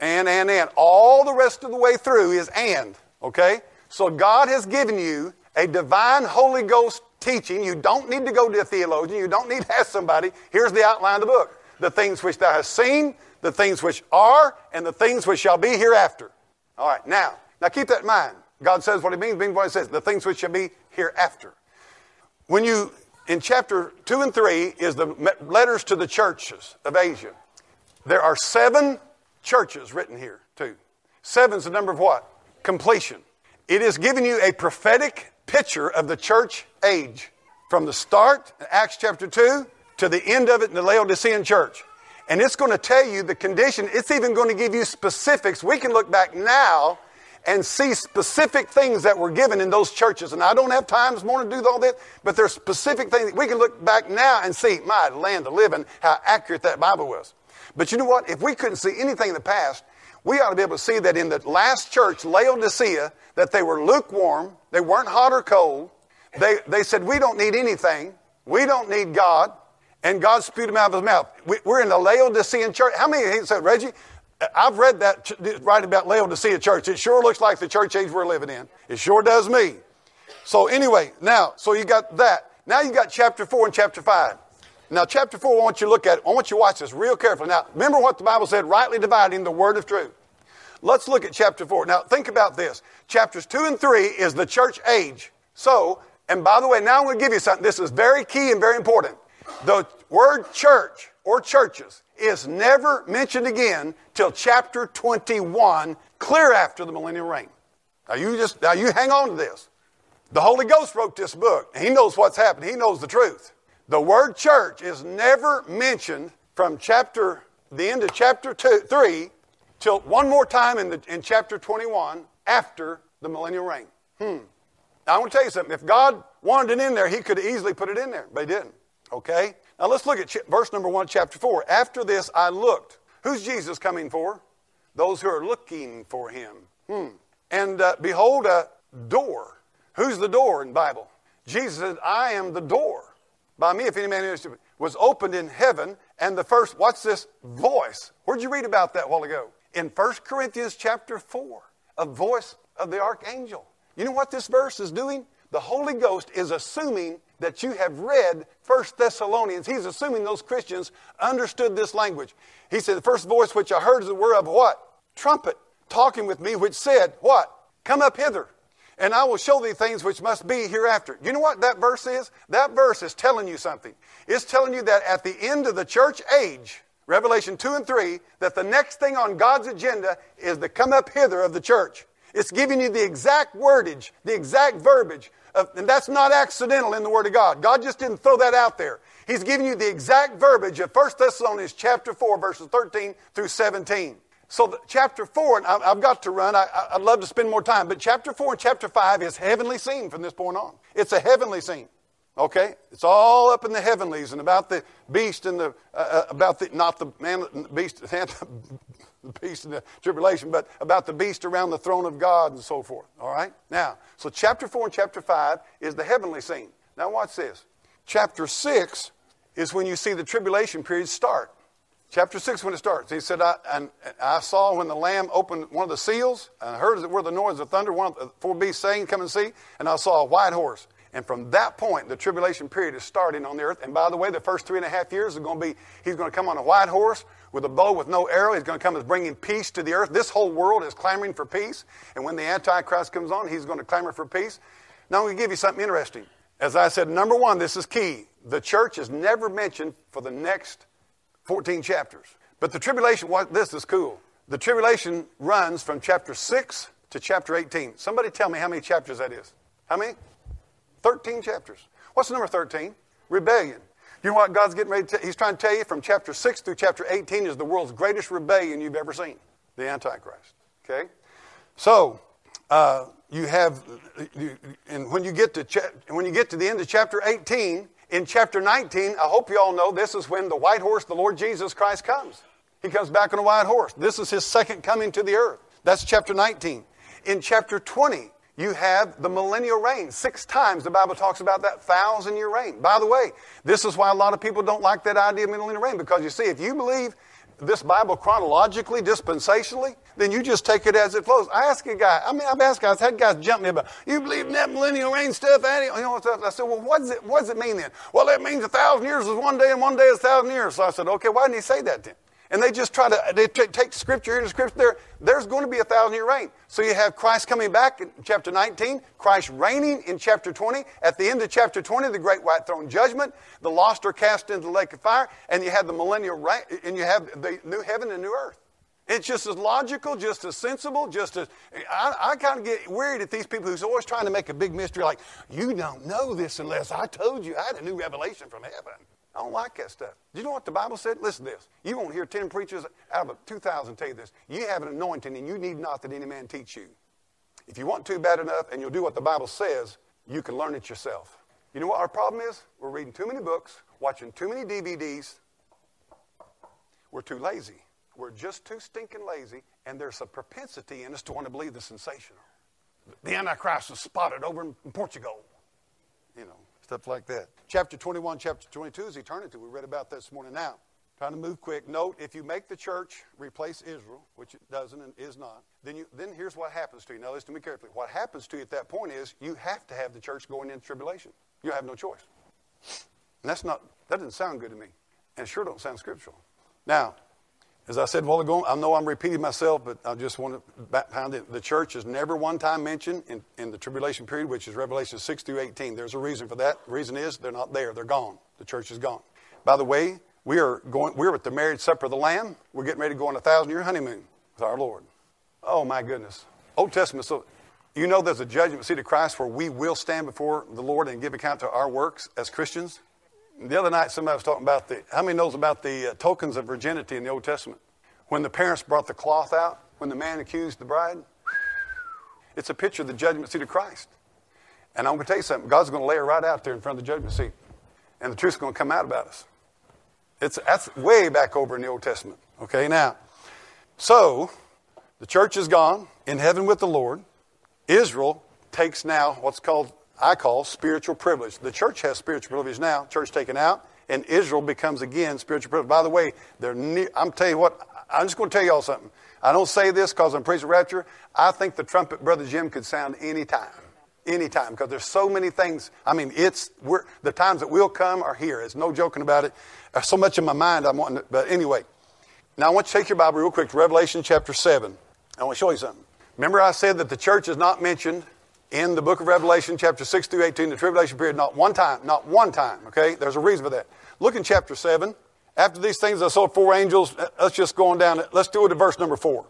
And, and, and. All the rest of the way through is and. Okay? So God has given you a divine Holy Ghost teaching. You don't need to go to a theologian. You don't need to ask somebody. Here's the outline of the book. The things which thou hast seen, the things which are, and the things which shall be hereafter. All right, now, now keep that in mind. God says what he means, being what he says, the things which shall be hereafter. When you, in chapter 2 and 3, is the letters to the churches of Asia. There are seven churches written here, too. Seven's the number of what? completion. It is giving you a prophetic picture of the church age from the start, Acts chapter 2, to the end of it in the Laodicean church. And it's going to tell you the condition. It's even going to give you specifics. We can look back now and see specific things that were given in those churches. And I don't have time this morning to do all that, but there's specific things. We can look back now and see, my land of living, how accurate that Bible was. But you know what? If we couldn't see anything in the past, we ought to be able to see that in the last church, Laodicea, that they were lukewarm, they weren't hot or cold. They, they said, We don't need anything, we don't need God, and God spewed them out of his mouth. We, are in the Laodicean church. How many of said, Reggie? I've read that right about Laodicea church. It sure looks like the church age we're living in. It sure does me. So anyway, now, so you got that. Now you got chapter 4 and chapter 5. Now, chapter 4, I want you to look at it. I want you to watch this real carefully. Now, remember what the Bible said rightly dividing the word of truth. Let's look at chapter 4. Now, think about this. Chapters 2 and 3 is the church age. So, and by the way, now I'm going to give you something. This is very key and very important. The word church or churches is never mentioned again till chapter 21, clear after the millennial reign. Now you just now you hang on to this. The Holy Ghost wrote this book. He knows what's happened. He knows the truth. The word church is never mentioned from chapter, the end of chapter two, 3 till one more time in, the, in chapter 21 after the millennial reign. Hmm. Now, I want to tell you something. If God wanted it in there, He could easily put it in there, but He didn't. Okay? Now, let's look at ch- verse number 1, chapter 4. After this, I looked. Who's Jesus coming for? Those who are looking for Him. Hmm. And uh, behold, a door. Who's the door in Bible? Jesus said, I am the door. By me, if any man was opened in heaven, and the first, what's this voice? Where'd you read about that a while ago? In 1 Corinthians chapter 4, a voice of the archangel. You know what this verse is doing? The Holy Ghost is assuming that you have read 1 Thessalonians. He's assuming those Christians understood this language. He said, The first voice which I heard is the word of what? Trumpet, talking with me, which said, What? Come up hither, and I will show thee things which must be hereafter. You know what that verse is? That verse is telling you something. It's telling you that at the end of the church age, Revelation 2 and 3, that the next thing on God's agenda is the come up hither of the church. It's giving you the exact wordage, the exact verbiage. Of, and that's not accidental in the Word of God. God just didn't throw that out there. He's giving you the exact verbiage of 1 Thessalonians chapter 4, verses 13 through 17. So, the, chapter 4, and I, have got to run. I, would love to spend more time, but chapter 4 and chapter 5 is heavenly scene from this point on. It's a heavenly scene. Okay? It's all up in the heavenlies and about the beast and the, uh, uh about the, not the man, beast, *laughs* the beast and the tribulation, but about the beast around the throne of God and so forth. All right? Now, so chapter 4 and chapter 5 is the heavenly scene. Now, watch this. Chapter 6 is when you see the tribulation period start. Chapter 6 when it starts. He said, I, and I saw when the Lamb opened one of the seals, and I heard as it were the noise of thunder, one of the four beasts saying, Come and see. And I saw a white horse. And from that point, the tribulation period is starting on the earth. And by the way, the first three and a half years are going to be, he's going to come on a white horse with a bow with no arrow. He's going to come as bringing peace to the earth. This whole world is clamoring for peace. And when the Antichrist comes on, he's going to clamor for peace. Now, I'm going to give you something interesting. As I said, number one, this is key. The church is never mentioned for the next 14 chapters. But the tribulation, what, this is cool. The tribulation runs from chapter 6 to chapter 18. Somebody tell me how many chapters that is. How many? 13 chapters. What's number 13? Rebellion. You know what God's getting ready to He's trying to tell you from chapter 6 through chapter 18 is the world's greatest rebellion you've ever seen the Antichrist. Okay? So, uh, you have, you, and when you, get to cha- when you get to the end of chapter 18, in chapter 19, I hope you all know this is when the white horse, the Lord Jesus Christ, comes. He comes back on a white horse. This is his second coming to the earth. That's chapter 19. In chapter 20, you have the millennial reign. Six times the Bible talks about that thousand year reign. By the way, this is why a lot of people don't like that idea of millennial reign because you see, if you believe this Bible chronologically, dispensationally, then you just take it as it flows. I ask a guy, I mean, I've asked guys, had guys jump me about, you believe in that millennial reign stuff, Andy? You know, I said, well, what does, it, what does it mean then? Well, it means a thousand years is one day and one day is a thousand years. So I said, okay, why didn't he say that then? And they just try to they t- take scripture here and scripture there. There's going to be a thousand year reign. So you have Christ coming back in chapter 19, Christ reigning in chapter 20. At the end of chapter 20, the great white throne judgment, the lost are cast into the lake of fire, and you have the millennial reign, and you have the new heaven and new earth. It's just as logical, just as sensible, just as. I, I kind of get worried at these people who's always trying to make a big mystery like, you don't know this unless I told you I had a new revelation from heaven. I don't like that stuff. Do you know what the Bible said? Listen to this. You won't hear 10 preachers out of 2,000 tell you this. You have an anointing and you need not that any man teach you. If you want to bad enough and you'll do what the Bible says, you can learn it yourself. You know what our problem is? We're reading too many books, watching too many DVDs. We're too lazy. We're just too stinking lazy, and there's a propensity in us to want to believe the sensational. The Antichrist was spotted over in Portugal. You know, stuff like that. Chapter 21, chapter 22 is eternity. We read about this morning now. Trying to move quick. Note, if you make the church replace Israel, which it doesn't and is not, then, you, then here's what happens to you. Now listen to me carefully. What happens to you at that point is you have to have the church going into tribulation. You have no choice. And that's not, that doesn't sound good to me. And sure don't sound scriptural. Now, as I said a while ago, I know I'm repeating myself, but I just want to pound it. The church is never one time mentioned in, in the tribulation period, which is Revelation 6 through 18. There's a reason for that. The reason is they're not there. They're gone. The church is gone. By the way, we are going, we're at the marriage supper of the Lamb. We're getting ready to go on a thousand year honeymoon with our Lord. Oh, my goodness. Old Testament, so you know there's a judgment seat of Christ where we will stand before the Lord and give account to our works as Christians. The other night, somebody was talking about the, how many knows about the uh, tokens of virginity in the Old Testament? When the parents brought the cloth out, when the man accused the bride, it's a picture of the judgment seat of Christ. And I'm going to tell you something God's going to lay her right out there in front of the judgment seat. And the truth's going to come out about us. It's, that's way back over in the Old Testament. Okay, now, so the church is gone in heaven with the Lord. Israel takes now what's called, I call, spiritual privilege. The church has spiritual privilege now, church taken out, and Israel becomes again spiritual privilege. By the way, ne- I'm telling you what, I'm just going to tell y'all something. I don't say this because I'm preaching rapture. I think the trumpet, Brother Jim, could sound anytime. Anytime, because there's so many things. I mean, it's we're, the times that will come are here. It's no joking about it. There's so much in my mind I'm wanting. To, but anyway, now I want you to take your Bible real quick to Revelation chapter seven. I want to show you something. Remember, I said that the church is not mentioned in the book of Revelation, chapter 6 through 18, the tribulation period, not one time, not one time, okay? There's a reason for that. Look in chapter 7. After these things I saw four angels. Uh, let's just go on down. Let's do it to verse number 4.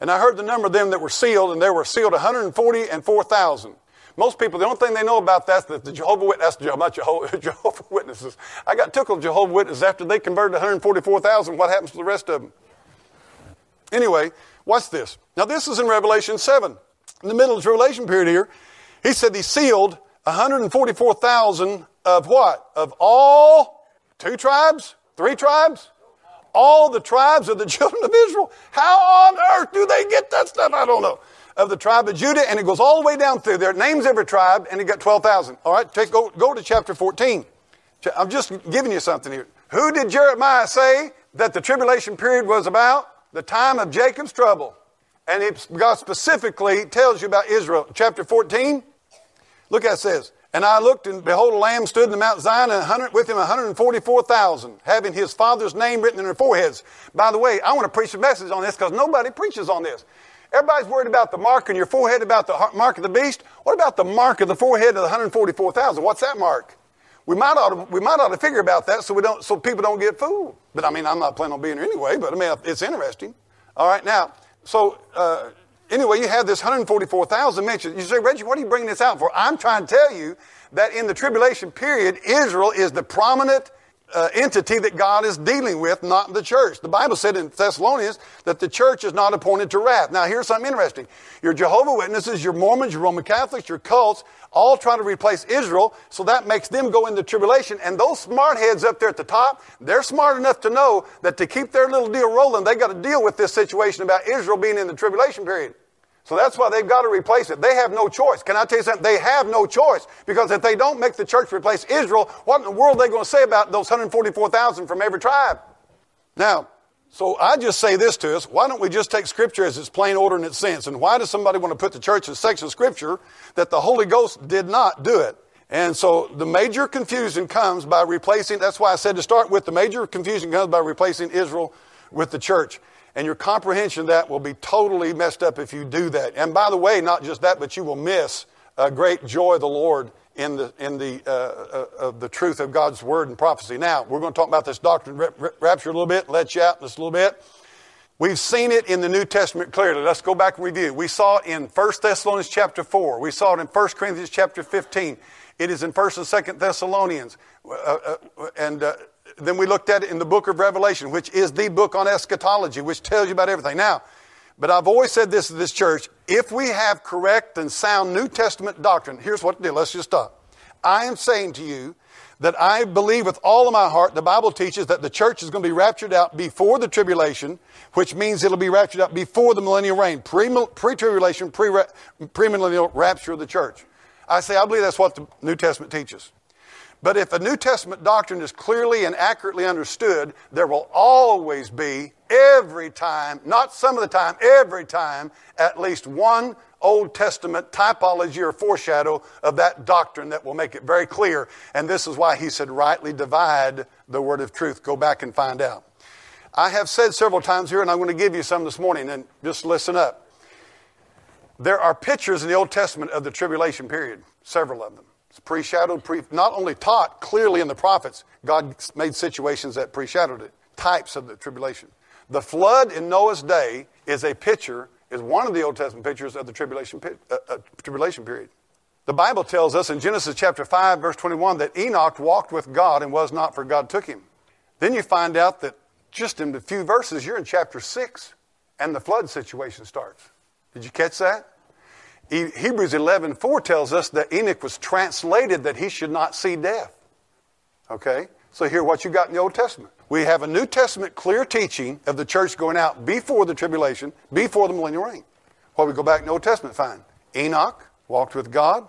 And I heard the number of them that were sealed, and there were sealed 140 and 4,000. Most people, the only thing they know about that's that the Jehovah Witnesses, that's Jehovah, *laughs* Jehovah Witnesses. I got tickled Jehovah Witnesses after they converted 144,000. What happens to the rest of them? Anyway, watch this. Now this is in Revelation 7. In the middle of the tribulation period here, he said he sealed 144,000 of what? Of all two tribes? Three tribes? All the tribes of the *laughs* children of Israel. How on earth do they get that stuff? I don't know of the tribe of Judah, and it goes all the way down through there. It names every tribe, and it got 12,000. All right, take, go, go to chapter 14. I'm just giving you something here. Who did Jeremiah say that the tribulation period was about? The time of Jacob's trouble. And it, God specifically tells you about Israel. Chapter 14, look how it says. And I looked, and behold, a lamb stood in the Mount Zion, and with him 144,000, having his father's name written in their foreheads. By the way, I want to preach a message on this because nobody preaches on this. Everybody's worried about the mark on your forehead, about the mark of the beast. What about the mark of the forehead of the 144,000? What's that mark? We might ought to, we might ought to figure about that so we don't, so people don't get fooled. But I mean, I'm not planning on being here anyway, but I mean, it's interesting. All right, now, so, uh, anyway, you have this 144,000 mentioned. You say, Reggie, what are you bringing this out for? I'm trying to tell you that in the tribulation period, Israel is the prominent uh, entity that God is dealing with, not the church. The Bible said in Thessalonians that the church is not appointed to wrath. Now, here's something interesting. Your Jehovah Witnesses, your Mormons, your Roman Catholics, your cults, all try to replace Israel, so that makes them go into tribulation. And those smart heads up there at the top, they're smart enough to know that to keep their little deal rolling, they got to deal with this situation about Israel being in the tribulation period. So that's why they've got to replace it. They have no choice. Can I tell you something? They have no choice. Because if they don't make the church replace Israel, what in the world are they going to say about those 144,000 from every tribe? Now, so I just say this to us. Why don't we just take Scripture as its plain order and its sense? And why does somebody want to put the church in section of Scripture that the Holy Ghost did not do it? And so the major confusion comes by replacing, that's why I said to start with, the major confusion comes by replacing Israel with the church and your comprehension of that will be totally messed up if you do that. And by the way, not just that, but you will miss a great joy of the Lord in the in the uh, uh, of the truth of God's word and prophecy. Now we're going to talk about this doctrine rapture a little bit, let you out just a little bit. We've seen it in the New Testament clearly. Let's go back and review. We saw it in 1 Thessalonians chapter 4. We saw it in 1 Corinthians chapter 15. It is in 1 and 2 Thessalonians. Uh, uh, and uh, then we looked at it in the book of Revelation, which is the book on eschatology, which tells you about everything. Now, but I've always said this to this church if we have correct and sound New Testament doctrine, here's what to do. Let's just stop. I am saying to you that I believe with all of my heart the Bible teaches that the church is going to be raptured out before the tribulation, which means it'll be raptured out before the millennial reign, pre tribulation, pre millennial rapture of the church. I say I believe that's what the New Testament teaches. But if a New Testament doctrine is clearly and accurately understood, there will always be, every time, not some of the time, every time, at least one Old Testament typology or foreshadow of that doctrine that will make it very clear. And this is why he said, rightly divide the word of truth. Go back and find out. I have said several times here, and I'm going to give you some this morning, and just listen up. There are pictures in the Old Testament of the tribulation period, several of them. It's pre-shadowed, pre, not only taught clearly in the prophets, God made situations that pre-shadowed it, types of the tribulation. The flood in Noah's day is a picture, is one of the Old Testament pictures of the tribulation, uh, uh, tribulation period. The Bible tells us in Genesis chapter 5, verse 21, that Enoch walked with God and was not, for God took him. Then you find out that just in a few verses, you're in chapter 6, and the flood situation starts. Did you catch that? Hebrews 11 4 tells us that Enoch was translated that he should not see death. Okay? So, here, what you got in the Old Testament. We have a New Testament clear teaching of the church going out before the tribulation, before the millennial reign. What we go back in the Old Testament find? Enoch walked with God.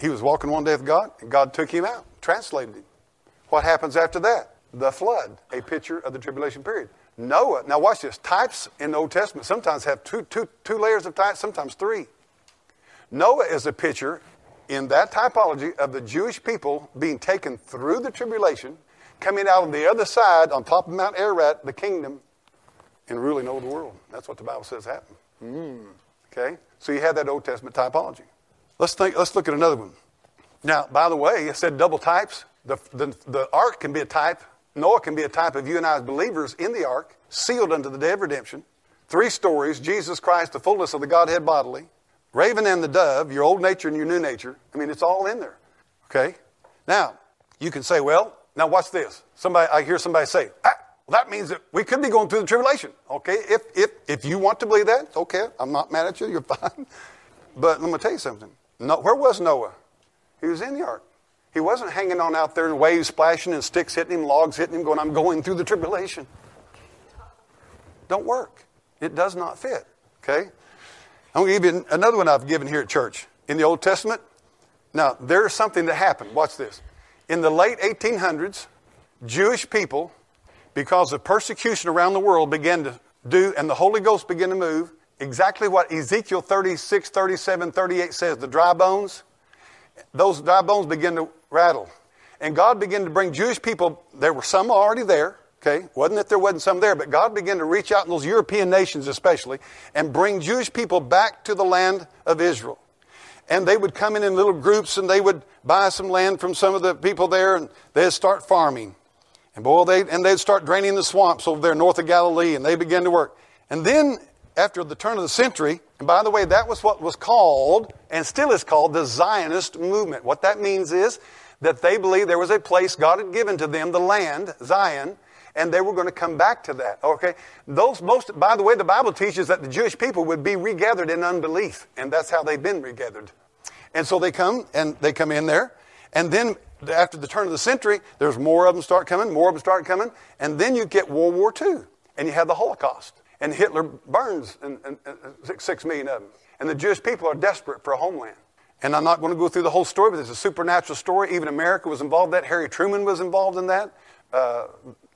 He was walking one day with God, and God took him out, translated him. What happens after that? The flood, a picture of the tribulation period. Noah, now watch this. Types in the Old Testament sometimes have two, two, two layers of types, sometimes three. Noah is a picture in that typology of the Jewish people being taken through the tribulation, coming out on the other side on top of Mount Ararat, the kingdom, and ruling over the world. That's what the Bible says happened. Mm. Okay? So you have that Old Testament typology. Let's, think, let's look at another one. Now, by the way, I said double types. The, the, the ark can be a type. Noah can be a type of you and I as believers in the ark, sealed unto the day of redemption. Three stories Jesus Christ, the fullness of the Godhead bodily. Raven and the dove, your old nature and your new nature. I mean, it's all in there. Okay? Now, you can say, well, now watch this. Somebody, I hear somebody say, ah, well, that means that we could be going through the tribulation. Okay? If, if, if you want to believe that, okay. I'm not mad at you. You're *laughs* fine. But let me tell you something. No, where was Noah? He was in the ark. He wasn't hanging on out there and waves splashing and sticks hitting him, logs hitting him, going, I'm going through the tribulation. Don't work. It does not fit. Okay? I'm going to give you another one I've given here at church. In the Old Testament, now there's something that happened. Watch this. In the late 1800s, Jewish people, because of persecution around the world, began to do, and the Holy Ghost began to move, exactly what Ezekiel 36, 37, 38 says the dry bones, those dry bones began to rattle. And God began to bring Jewish people, there were some already there, Okay? Wasn't that there wasn't some there, but God began to reach out in those European nations especially and bring Jewish people back to the land of Israel. And they would come in in little groups and they would buy some land from some of the people there and they'd start farming. And boy, they and they'd start draining the swamps over there north of Galilee and they began to work. And then after the turn of the century, and by the way, that was what was called and still is called the Zionist movement. What that means is that they believed there was a place God had given to them, the land, Zion, and they were going to come back to that. Okay? Those most, by the way, the Bible teaches that the Jewish people would be regathered in unbelief, and that's how they've been regathered. And so they come and they come in there, and then after the turn of the century, there's more of them start coming, more of them start coming, and then you get World War II, and you have the Holocaust, and Hitler burns and, and, and six, six million of them, and the Jewish people are desperate for a homeland. And I'm not going to go through the whole story, but it's a supernatural story. Even America was involved in that. Harry Truman was involved in that. Uh,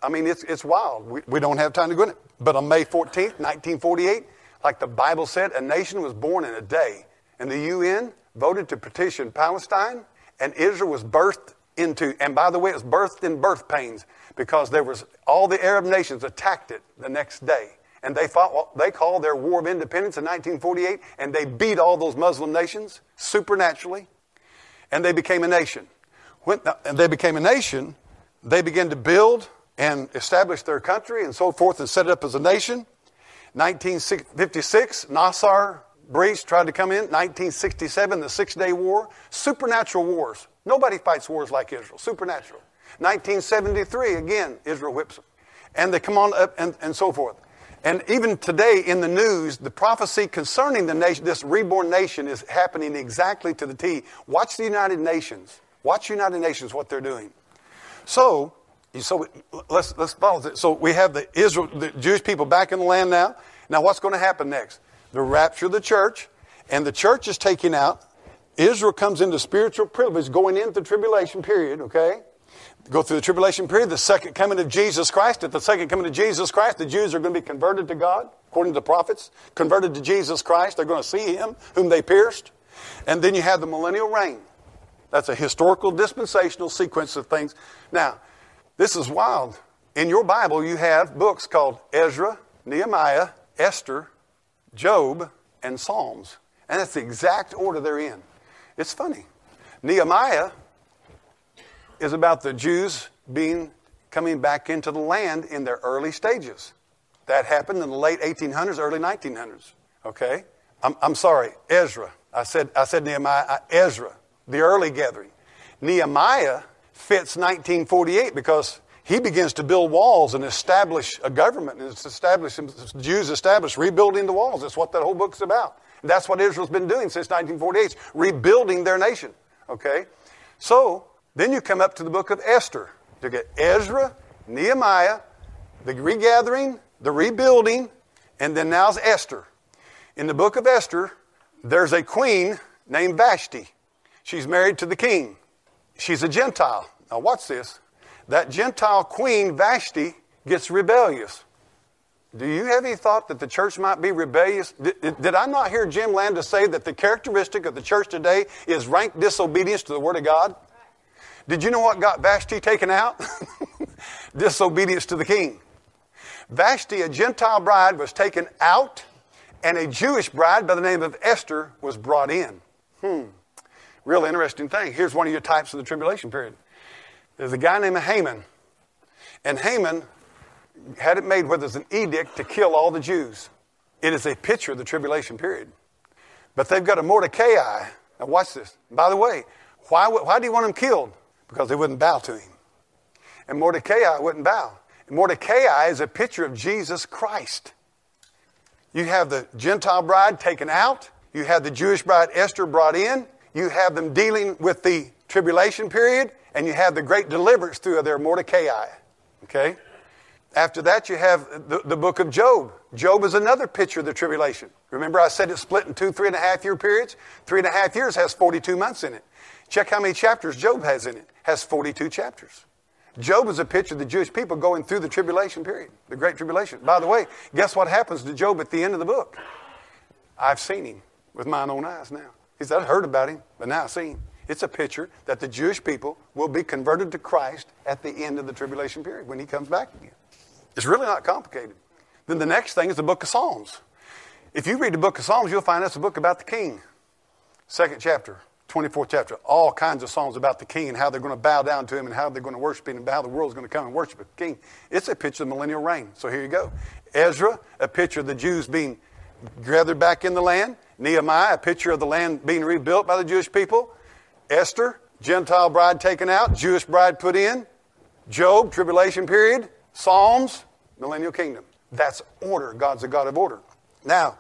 I mean, it's, it's wild. We, we don't have time to go into it. But on May 14th, 1948, like the Bible said, a nation was born in a day. And the UN voted to petition Palestine, and Israel was birthed into, and by the way, it was birthed in birth pains because there was, all the Arab nations attacked it the next day. And they fought what they called their War of Independence in 1948, and they beat all those Muslim nations supernaturally, and they became a nation. When and they became a nation, they began to build and establish their country and so forth and set it up as a nation. 1956, Nasser breached, tried to come in. 1967, the Six Day War. Supernatural wars. Nobody fights wars like Israel. Supernatural. 1973, again, Israel whips them. And they come on up and, and so forth. And even today in the news, the prophecy concerning the nation, this reborn nation, is happening exactly to the T. Watch the United Nations. Watch United Nations, what they're doing. So, so let's, let's follow this. So we have the Israel, the Jewish people back in the land now. Now what's going to happen next? The rapture of the church, and the church is taken out. Israel comes into spiritual privilege going into the tribulation period, okay? Go through the tribulation period, the second coming of Jesus Christ. At the second coming of Jesus Christ, the Jews are going to be converted to God, according to the prophets, converted to Jesus Christ. They're going to see Him, whom they pierced. And then you have the millennial reign. That's a historical dispensational sequence of things. Now, this is wild. In your Bible, you have books called Ezra, Nehemiah, Esther, Job, and Psalms. And that's the exact order they're in. It's funny. Nehemiah is about the Jews being coming back into the land in their early stages. That happened in the late 1800s, early 1900s. Okay? I'm, I'm sorry, Ezra. I said, I said Nehemiah, Ezra, the early gathering. Nehemiah fits 1948 because he begins to build walls and establish a government and it's establish Jews establish rebuilding the walls. That's what that whole book's about. That's what Israel's been doing since 1948, rebuilding their nation. Okay? So, then you come up to the book of Esther. You get Ezra, Nehemiah, the regathering, the rebuilding, and then now's Esther. In the book of Esther, there's a queen named Vashti. She's married to the king. She's a Gentile. Now, watch this. That Gentile queen, Vashti, gets rebellious. Do you have any thought that the church might be rebellious? Did, did, I not hear Jim Landis say that the characteristic of the church today is rank disobedience to the Word of God? Did you know what got Vashti taken out? *laughs* disobedience to the king. Vashti, a Gentile bride, was taken out, and a Jewish bride by the name of Esther was brought in. Hmm. Real interesting thing. Here's one of your types of the tribulation period. There's a guy named Haman. And Haman had it made where there's an edict to kill all the Jews. It is a picture of the tribulation period. But they've got a Mordecai. Now, watch this. By the way, why, why do you want him killed? Because they wouldn't bow to him. And Mordecai wouldn't bow. And Mordecai is a picture of Jesus Christ. You have the Gentile bride taken out, you have the Jewish bride Esther brought in, you have them dealing with the tribulation period, and you have the great deliverance through their Mordecai. Okay? After that, you have the, the book of Job. Job is another picture of the tribulation. Remember, I said it's split in two three and a half year periods? Three and a half years has 42 months in it. Check how many chapters Job has in it. Has 42 chapters. Job is a picture of the Jewish people going through the tribulation period, the great tribulation. By the way, guess what happens to Job at the end of the book? I've seen him with mine own eyes now. He said, I've heard about him, but now I've seen him. It's a picture that the Jewish people will be converted to Christ at the end of the tribulation period when he comes back again. It's really not complicated. Then the next thing is the book of Psalms. If you read the book of Psalms, you'll find that's a book about the king. Second chapter, 24th chapter. All kinds of songs about the king and how they're going to bow down to him and how they're going to worship him and how the world's going to come and worship the king. It's a picture of the millennial reign. So here you go. Ezra, a picture of the Jews being gathered back in the land. Nehemiah, a picture of the land being rebuilt by the Jewish people. Esther, Gentile bride taken out, Jewish bride put in. Job, tribulation period. Psalms, millennial kingdom. That's order. God's a God of order. Now,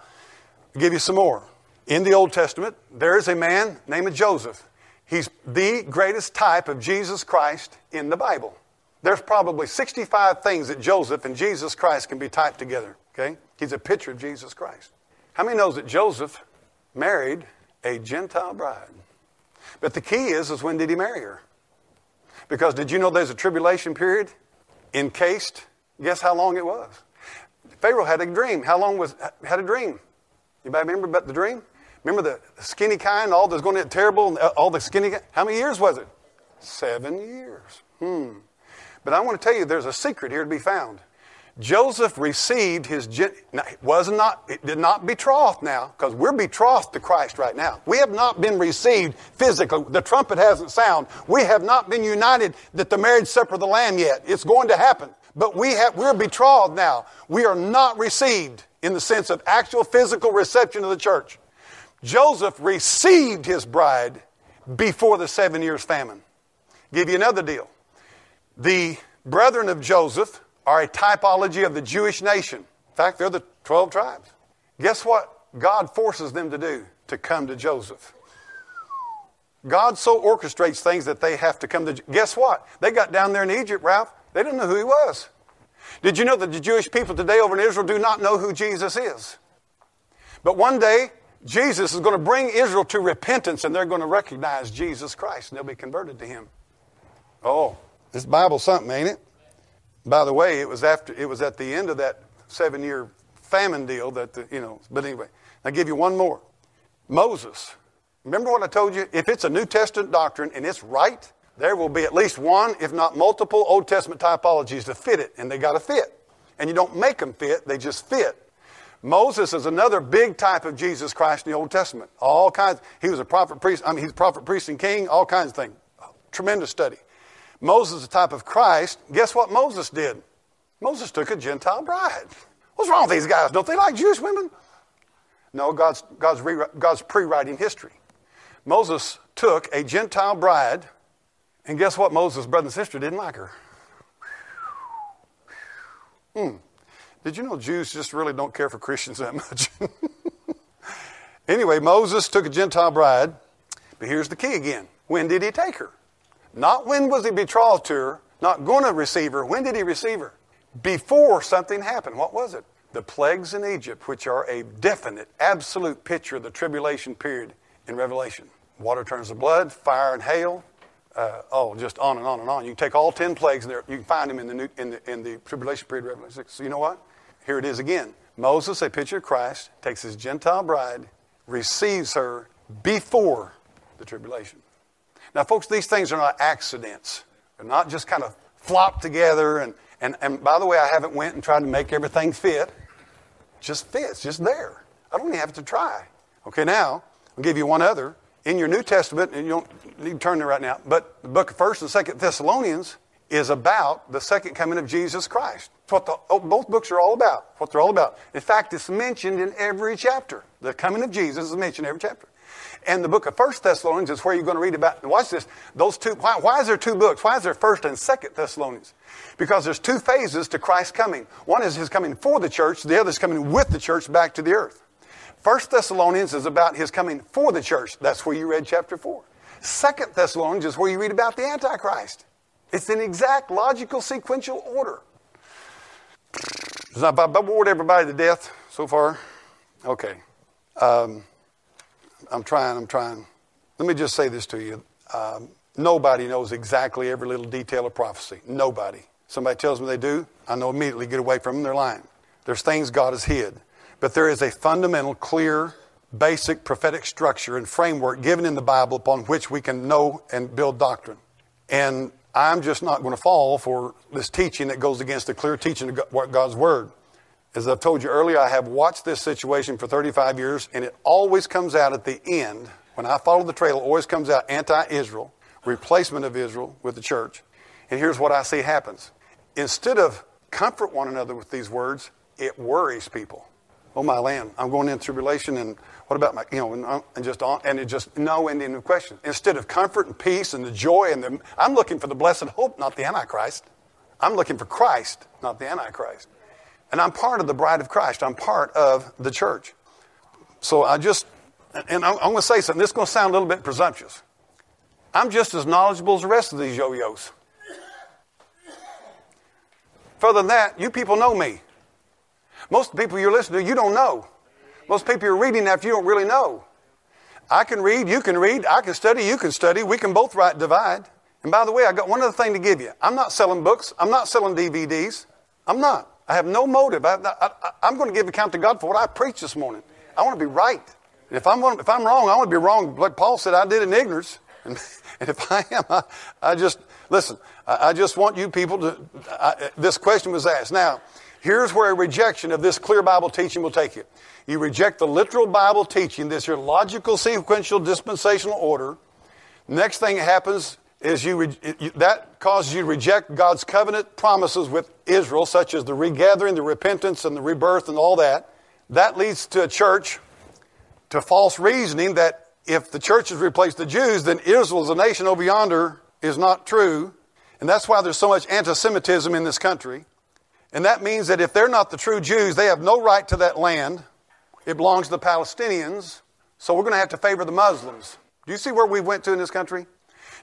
I'll give you some more. In the Old Testament, there is a man named Joseph. He's the greatest type of Jesus Christ in the Bible. There's probably 65 things that Joseph and Jesus Christ can be typed together. Okay? He's a picture of Jesus Christ. How many knows that Joseph married a Gentile bride? But the key is, is when did he marry her? Because did you know there's a tribulation period encased? Guess how long it was? Pharaoh had a dream. How long was had a dream? Anybody remember about the dream? Remember the skinny kind, all that's going to get terrible, all the skinny. How many years was it? Seven years. Hmm. But I want to tell you, there's a secret here to be found. Joseph received his, was not, it did not betrothed now, because we're betrothed to Christ right now. We have not been received physically. The trumpet hasn't sounded. We have not been united that the marriage supper of the Lamb yet. It's going to happen. But we have, we're betrothed now. We are not received in the sense of actual physical reception of the church. Joseph received his bride before the seven years famine. Give you another deal. The brethren of Joseph, are a typology of the Jewish nation. In fact, they're the 12 tribes. Guess what God forces them to do? To come to Joseph. God so orchestrates things that they have to come to. Guess what? They got down there in Egypt, Ralph. They didn't know who he was. Did you know that the Jewish people today over in Israel do not know who Jesus is? But one day, Jesus is going to bring Israel to repentance and they're going to recognize Jesus Christ and they'll be converted to him. Oh, this Bible's something, ain't it? By the way, it was after it was at the end of that seven year famine deal that the, you know. But anyway, I'll give you one more. Moses. Remember what I told you? If it's a New Testament doctrine and it's right, there will be at least one, if not multiple, Old Testament typologies to fit it, and they got to fit. And you don't make them fit; they just fit. Moses is another big type of Jesus Christ in the Old Testament. All kinds. He was a prophet, priest. I mean, he's prophet, priest, and king. All kinds of things. Tremendous study. Moses a type of Christ. Guess what Moses did? Moses took a Gentile bride. What's wrong with these guys? Don't they like Jewish women? No, God's, God's, God's pre-writing history. Moses took a Gentile bride, and guess what Moses' brother and sister didn't like her? Hmm. Did you know Jews just really don't care for Christians that much? *laughs* anyway, Moses took a Gentile bride, but here's the key again. When did he take her? Not when was he betrothed to her, not going to receive her. When did he receive her? Before something happened. What was it? The plagues in Egypt, which are a definite, absolute picture of the tribulation period in Revelation. Water turns to blood, fire and hail. Uh, oh, just on and on and on. You can take all ten plagues, and there, you can find them in the, new, in the, in the tribulation period of Revelation 6. So you know what? Here it is again. Moses, a picture of Christ, takes his Gentile bride, receives her before the tribulation. Now, folks, these things are not accidents. They're not just kind of flopped together. And, and, and by the way, I haven't went and tried to make everything fit. Just fits, just there. I don't even have to try. Okay, now, I'll give you one other. In your New Testament, and you don't need to turn there right now, but the book of 1st and 2nd Thessalonians is about the second coming of Jesus Christ. It's what the, oh, both books are all about. What they're all about. In fact, it's mentioned in every chapter. The coming of Jesus is mentioned in every chapter. And the book of First Thessalonians is where you're going to read about. Watch this. Those two. Why, why is there two books? Why is there First and Second Thessalonians? Because there's two phases to Christ's coming. One is his coming for the church. The other is coming with the church back to the earth. First Thessalonians is about his coming for the church. That's where you read chapter four. Second Thessalonians is where you read about the Antichrist. It's in exact logical sequential order. Has I bored everybody to death so far? Okay. Um, I'm trying, I'm trying. Let me just say this to you. Um, nobody knows exactly every little detail of prophecy. Nobody. Somebody tells me they do, I know immediately get away from them, they're lying. There's things God has hid. But there is a fundamental, clear, basic prophetic structure and framework given in the Bible upon which we can know and build doctrine. And I'm just not going to fall for this teaching that goes against the clear teaching of God's Word. As I've told you earlier, I have watched this situation for 35 years, and it always comes out at the end. When I follow the trail, it always comes out anti Israel, replacement of Israel with the church. And here's what I see happens. Instead of comfort one another with these words, it worries people. Oh, my land, I'm going in tribulation, and what about my, you know, and, uh, and just on, and it just no ending of question. Instead of comfort and peace and the joy and the, I'm looking for the blessed hope, not the Antichrist. I'm looking for Christ, not the Antichrist. And I'm part of the bride of Christ. I'm part of the church. So I just, and I'm, I'm going to say something. This is going to sound a little bit presumptuous. I'm just as knowledgeable as the rest of these yo yos. Further than that, you people know me. Most people you're listening to, you don't know. Most people you're reading after you don't really know. I can read, you can read, I can study, you can study. We can both right divide. And by the way, I got one other thing to give you. I'm not selling books. I'm not selling DVDs. I'm not. I have no motive. I, am going to give account to God for what I preached this morning. I want to be right. If I'm, if I'm wrong, I want to be wrong. Like Paul said, I did in ignorance. *laughs* And, and if I am, I, I just, listen, I, I, just want you people to, I, this question was asked. Now, here's where a rejection of this clear Bible teaching will take you. You reject the literal Bible teaching, this your logical, sequential, dispensational order. Next thing that happens is you, that causes you to reject God's covenant promises with Israel, such as the regathering, the repentance, and the rebirth, and all that. That leads to a church to false reasoning that if the church has replaced the Jews, then Israel as a nation over yonder is not true. And that's why there's so much anti Semitism in this country. And that means that if they're not the true Jews, they have no right to that land. It belongs to the Palestinians. So we're going to have to favor the Muslims. Do you see where we went to in this country?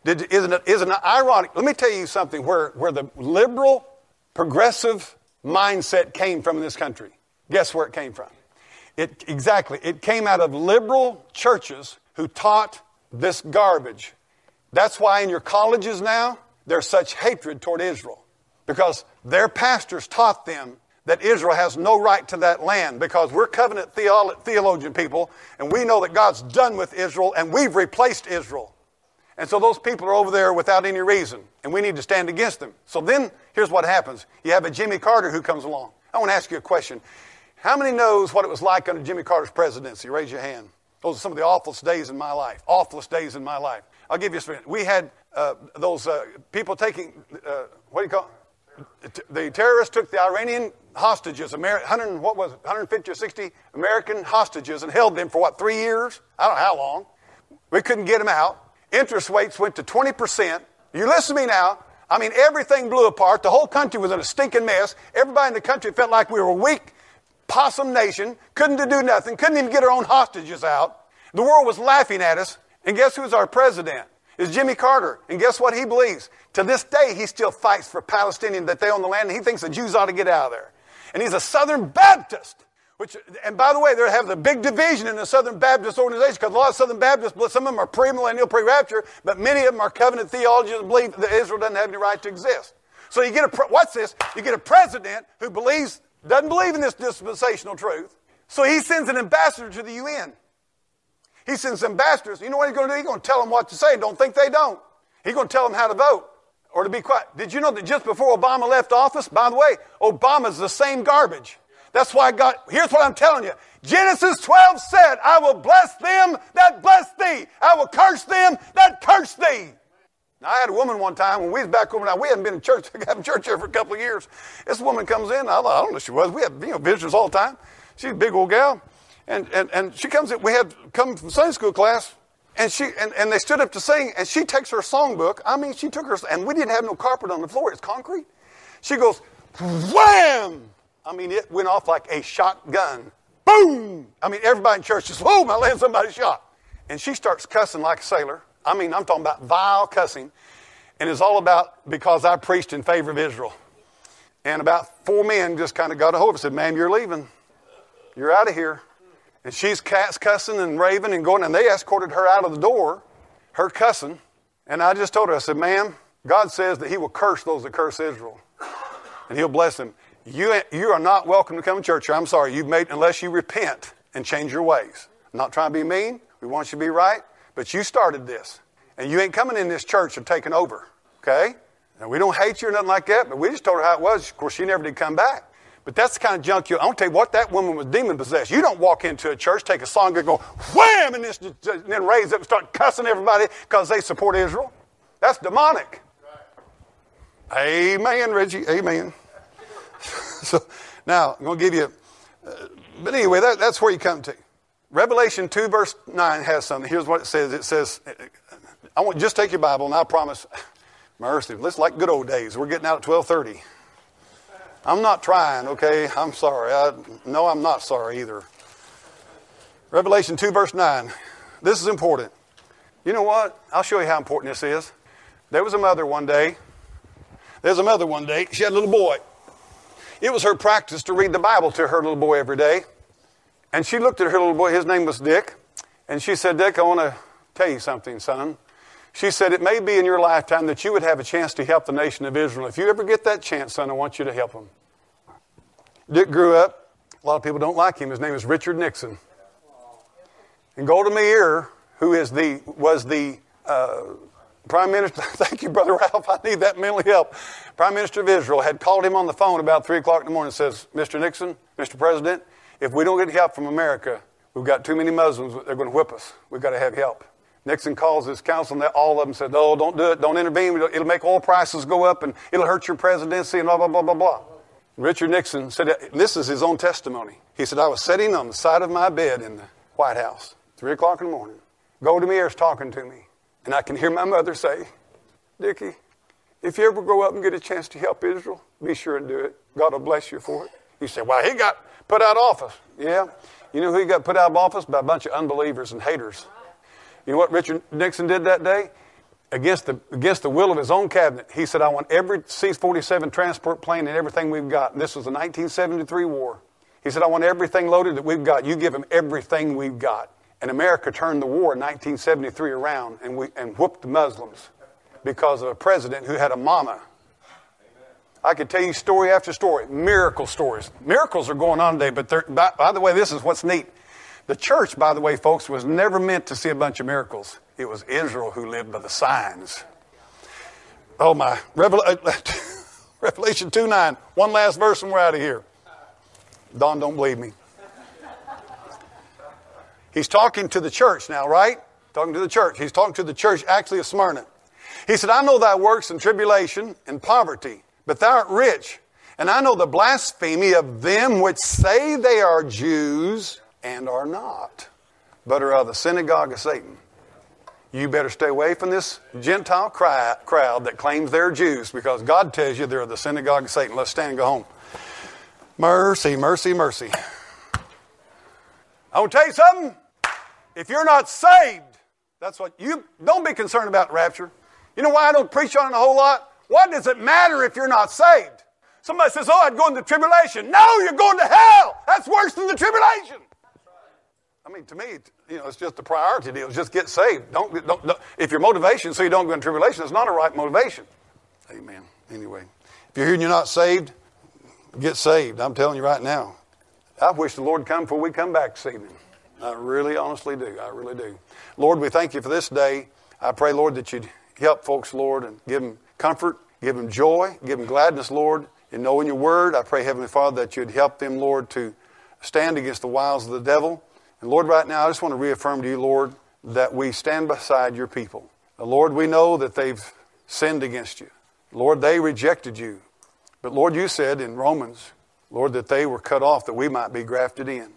Did, isn't, it, isn't it ironic? Let me tell you something where, where the liberal, progressive mindset came from in this country. Guess where it came from? It, exactly. It came out of liberal churches who taught this garbage. That's why in your colleges now, there's such hatred toward Israel. Because their pastors taught them that Israel has no right to that land because we're covenant theologian people and we know that God's done with Israel and we've replaced Israel. And so those people are over there without any reason, and we need to stand against them. So then, here's what happens. You have a Jimmy Carter who comes along. I want to ask you a question. How many knows what it was like under Jimmy Carter's presidency? Raise your hand. Those are some of the awfulest days in my life. Awfulest days in my life. I'll give you a story. We had uh, those uh, people taking, uh, what do you call it? The terrorists took the Iranian hostages, 100, what was it, 150 or 60 American hostages, and held them for what, three years? I don't know how long. We couldn't get them out interest rates went to 20%. You listen to me now. I mean, everything blew apart. The whole country was in a stinking mess. Everybody in the country felt like we were a weak possum nation, couldn't do nothing, couldn't even get our own hostages out. The world was laughing at us. And guess who's our president? Is Jimmy Carter. And guess what he believes? To this day, he still fights for Palestinians that they own the land, and he thinks the Jews ought to get out of there. And he's a Southern Baptist. Which, and by the way, they have the big division in the Southern Baptist organization because a lot of Southern Baptists, some of them are premillennial, pre-rapture, but many of them are covenant theologians and believe that Israel doesn't have any right to exist. So you get a what's this? You get a president who believes doesn't believe in this dispensational truth. So he sends an ambassador to the UN. He sends ambassadors. You know what he's going to do? He's going to tell them what to say. Don't think they don't. He's going to tell them how to vote or to be quiet. Did you know that just before Obama left office, by the way, Obama's the same garbage. That's why God, here's what I'm telling you. Genesis 12 said, I will bless them that bless thee. I will curse them that curse thee. Now, I had a woman one time when we was back over now. We hadn't been in church. *laughs* We haven't church here for a couple of years. This woman comes in. I, I don't know who she was. We had you know visitors all the time. She's a big old gal, and and and she comes in. We had come from Sunday school class, and she and, and they stood up to sing, and she takes her songbook. I mean, she took her, and we didn't have no carpet on the floor. It's concrete. She goes, wham! I mean, it went off like a shotgun. Boom! I mean, everybody in church just, boom, I land somebody shot. And she starts cussing like a sailor. I mean, I'm talking about vile cussing. And it's all about because I preached in favor of Israel. And about four men just kind of got a hold of her and said, Ma'am, you're leaving. You're out of here. And she's cats cussing and raving and going, and they escorted her out of the door, her cussing. And I just told her, I said, Ma'am, God says that He will curse those that curse Israel, and He'll bless them. You, you are not welcome to come to church. I'm sorry. You've made, unless you repent and change your ways. I'm not trying to be mean. We want you to be right. But you started this. And you ain't coming in this church and taking over. Okay? And we don't hate you or nothing like that, but we just told her how it was. Of course, she never did come back. But that's the kind of junk you. I to tell you what that woman was demon possessed. You don't walk into a church, take a song, and go wham, and, this, and then raise up and start cussing everybody because they support Israel. That's demonic. Right. Amen, Reggie. Amen. *laughs* so now I'm going to give you, uh, but anyway, that, that's where you come to. Revelation 2, verse 9 has something. Here's what it says. It says, I want just take your Bible, and I promise, *sighs* mercy, let's like good old days. We're getting out at 1230. I'm not trying, okay? I'm sorry. I, no, I'm not sorry either. Revelation 2, verse 9. This is important. You know what? I'll show you how important this is. There was a mother one day. There's a mother one day. She had a little boy. It was her practice to read the Bible to her little boy every day. And she looked at her little boy. His name was Dick. And she said, Dick, I want to tell you something, son. She said, It may be in your lifetime that you would have a chance to help the nation of Israel. If you ever get that chance, son, I want you to help them. Dick grew up. A lot of people don't like him. His name is Richard Nixon. And Golda Meir, who is the, was the uh, Prime Minister, *laughs* thank you, Brother Ralph, I need that mental help. Prime Minister of Israel had called him on the phone about 3 o'clock in the morning and says, Mr. Nixon, Mr. President, if we don't get help from America, we've got too many Muslims, they're going to whip us. We've got to have help. Nixon calls his council, and all of them said, "No, don't do it. Don't intervene. It'll make oil prices go up, and it'll hurt your presidency, and blah blah blah blah blah." Richard Nixon said, "This is his own testimony." He said, "I was sitting on the side of my bed in the White House, three o'clock in the morning. Golda Meir's talking to me, and I can hear my mother say, Dickie, if you ever grow up and get a chance to help Israel, be sure and do it. God will bless you for it." You say, "Well, he got put out of office." Yeah, you know who he got put out of office by a bunch of unbelievers and haters. You know what Richard Nixon did that day? Against the, against the will of his own cabinet, he said, I want every C 47 transport plane and everything we've got. And this was the 1973 war. He said, I want everything loaded that we've got. You give them everything we've got. And America turned the war in 1973 around and, we, and whooped the Muslims because of a president who had a mama. I could tell you story after story, miracle stories. Miracles are going on today, but by, by the way, this is what's neat. The church, by the way, folks, was never meant to see a bunch of miracles. It was Israel who lived by the signs. Oh my. Uh, *laughs* Revelation 2 9. One last verse and we're out of here. Don, don't believe me. He's talking to the church now, right? Talking to the church. He's talking to the church actually of Smyrna. He said, I know thy works in tribulation and poverty, but thou art rich. And I know the blasphemy of them which say they are Jews and are not, but are of the synagogue of Satan. You better stay away from this Gentile crowd that claims they're Jews because God tells you they're the synagogue of Satan. Let's stand and go home. Mercy, mercy, mercy. I want to tell you something. If you're not saved, that's what you don't be concerned about rapture. You know why I don't preach on it a whole lot? What does it matter if you're not saved? Somebody says, Oh, I'd go into tribulation. No, you're going to hell. That's worse than the tribulation. I mean, to me, you know, it's just a priority deal. Just get saved. Don't, don't, don't if your motivation so you don't go into tribulation, it's not a right motivation. Amen. Anyway, if you're here and you're not saved, get saved. I'm telling you right now. I wish the Lord come before we come back this evening. I really, honestly do. I really do. Lord, we thank you for this day. I pray, Lord, that you'd help folks, Lord, and give them comfort, give them joy, give them gladness, Lord, in knowing your word. I pray, Heavenly Father, that you'd help them, Lord, to stand against the wiles of the devil. And Lord, right now, I just want to reaffirm to you, Lord, that we stand beside your people. Lord, we know that they've sinned against you. Lord, they rejected you. But Lord, you said in Romans, Lord, that they were cut off that we might be grafted in.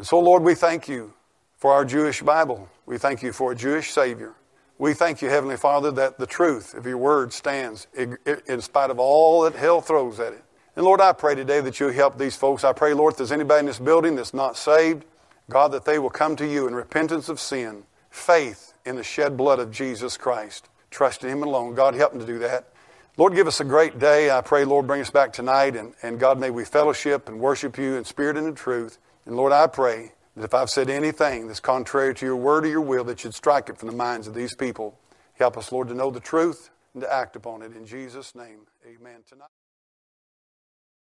And so, Lord, we thank you for our Jewish Bible. We thank you for a Jewish Savior. We thank you, Heavenly Father, that the truth of your word stands in spite of all that hell throws at it. And Lord, I pray today that you'll help these folks. I pray, Lord, if there's anybody in this building that's not saved, God, that they will come to you in repentance of sin, faith in the shed blood of Jesus Christ, trust in Him alone. God, help them to do that. Lord, give us a great day. I pray, Lord, bring us back tonight. And, and God, may we fellowship and worship you in spirit and in truth. And Lord, I pray that if I've said anything that's contrary to your word or your will, that you'd strike it from the minds of these people. Help us, Lord, to know the truth and to act upon it. In Jesus' name, amen. Tonight.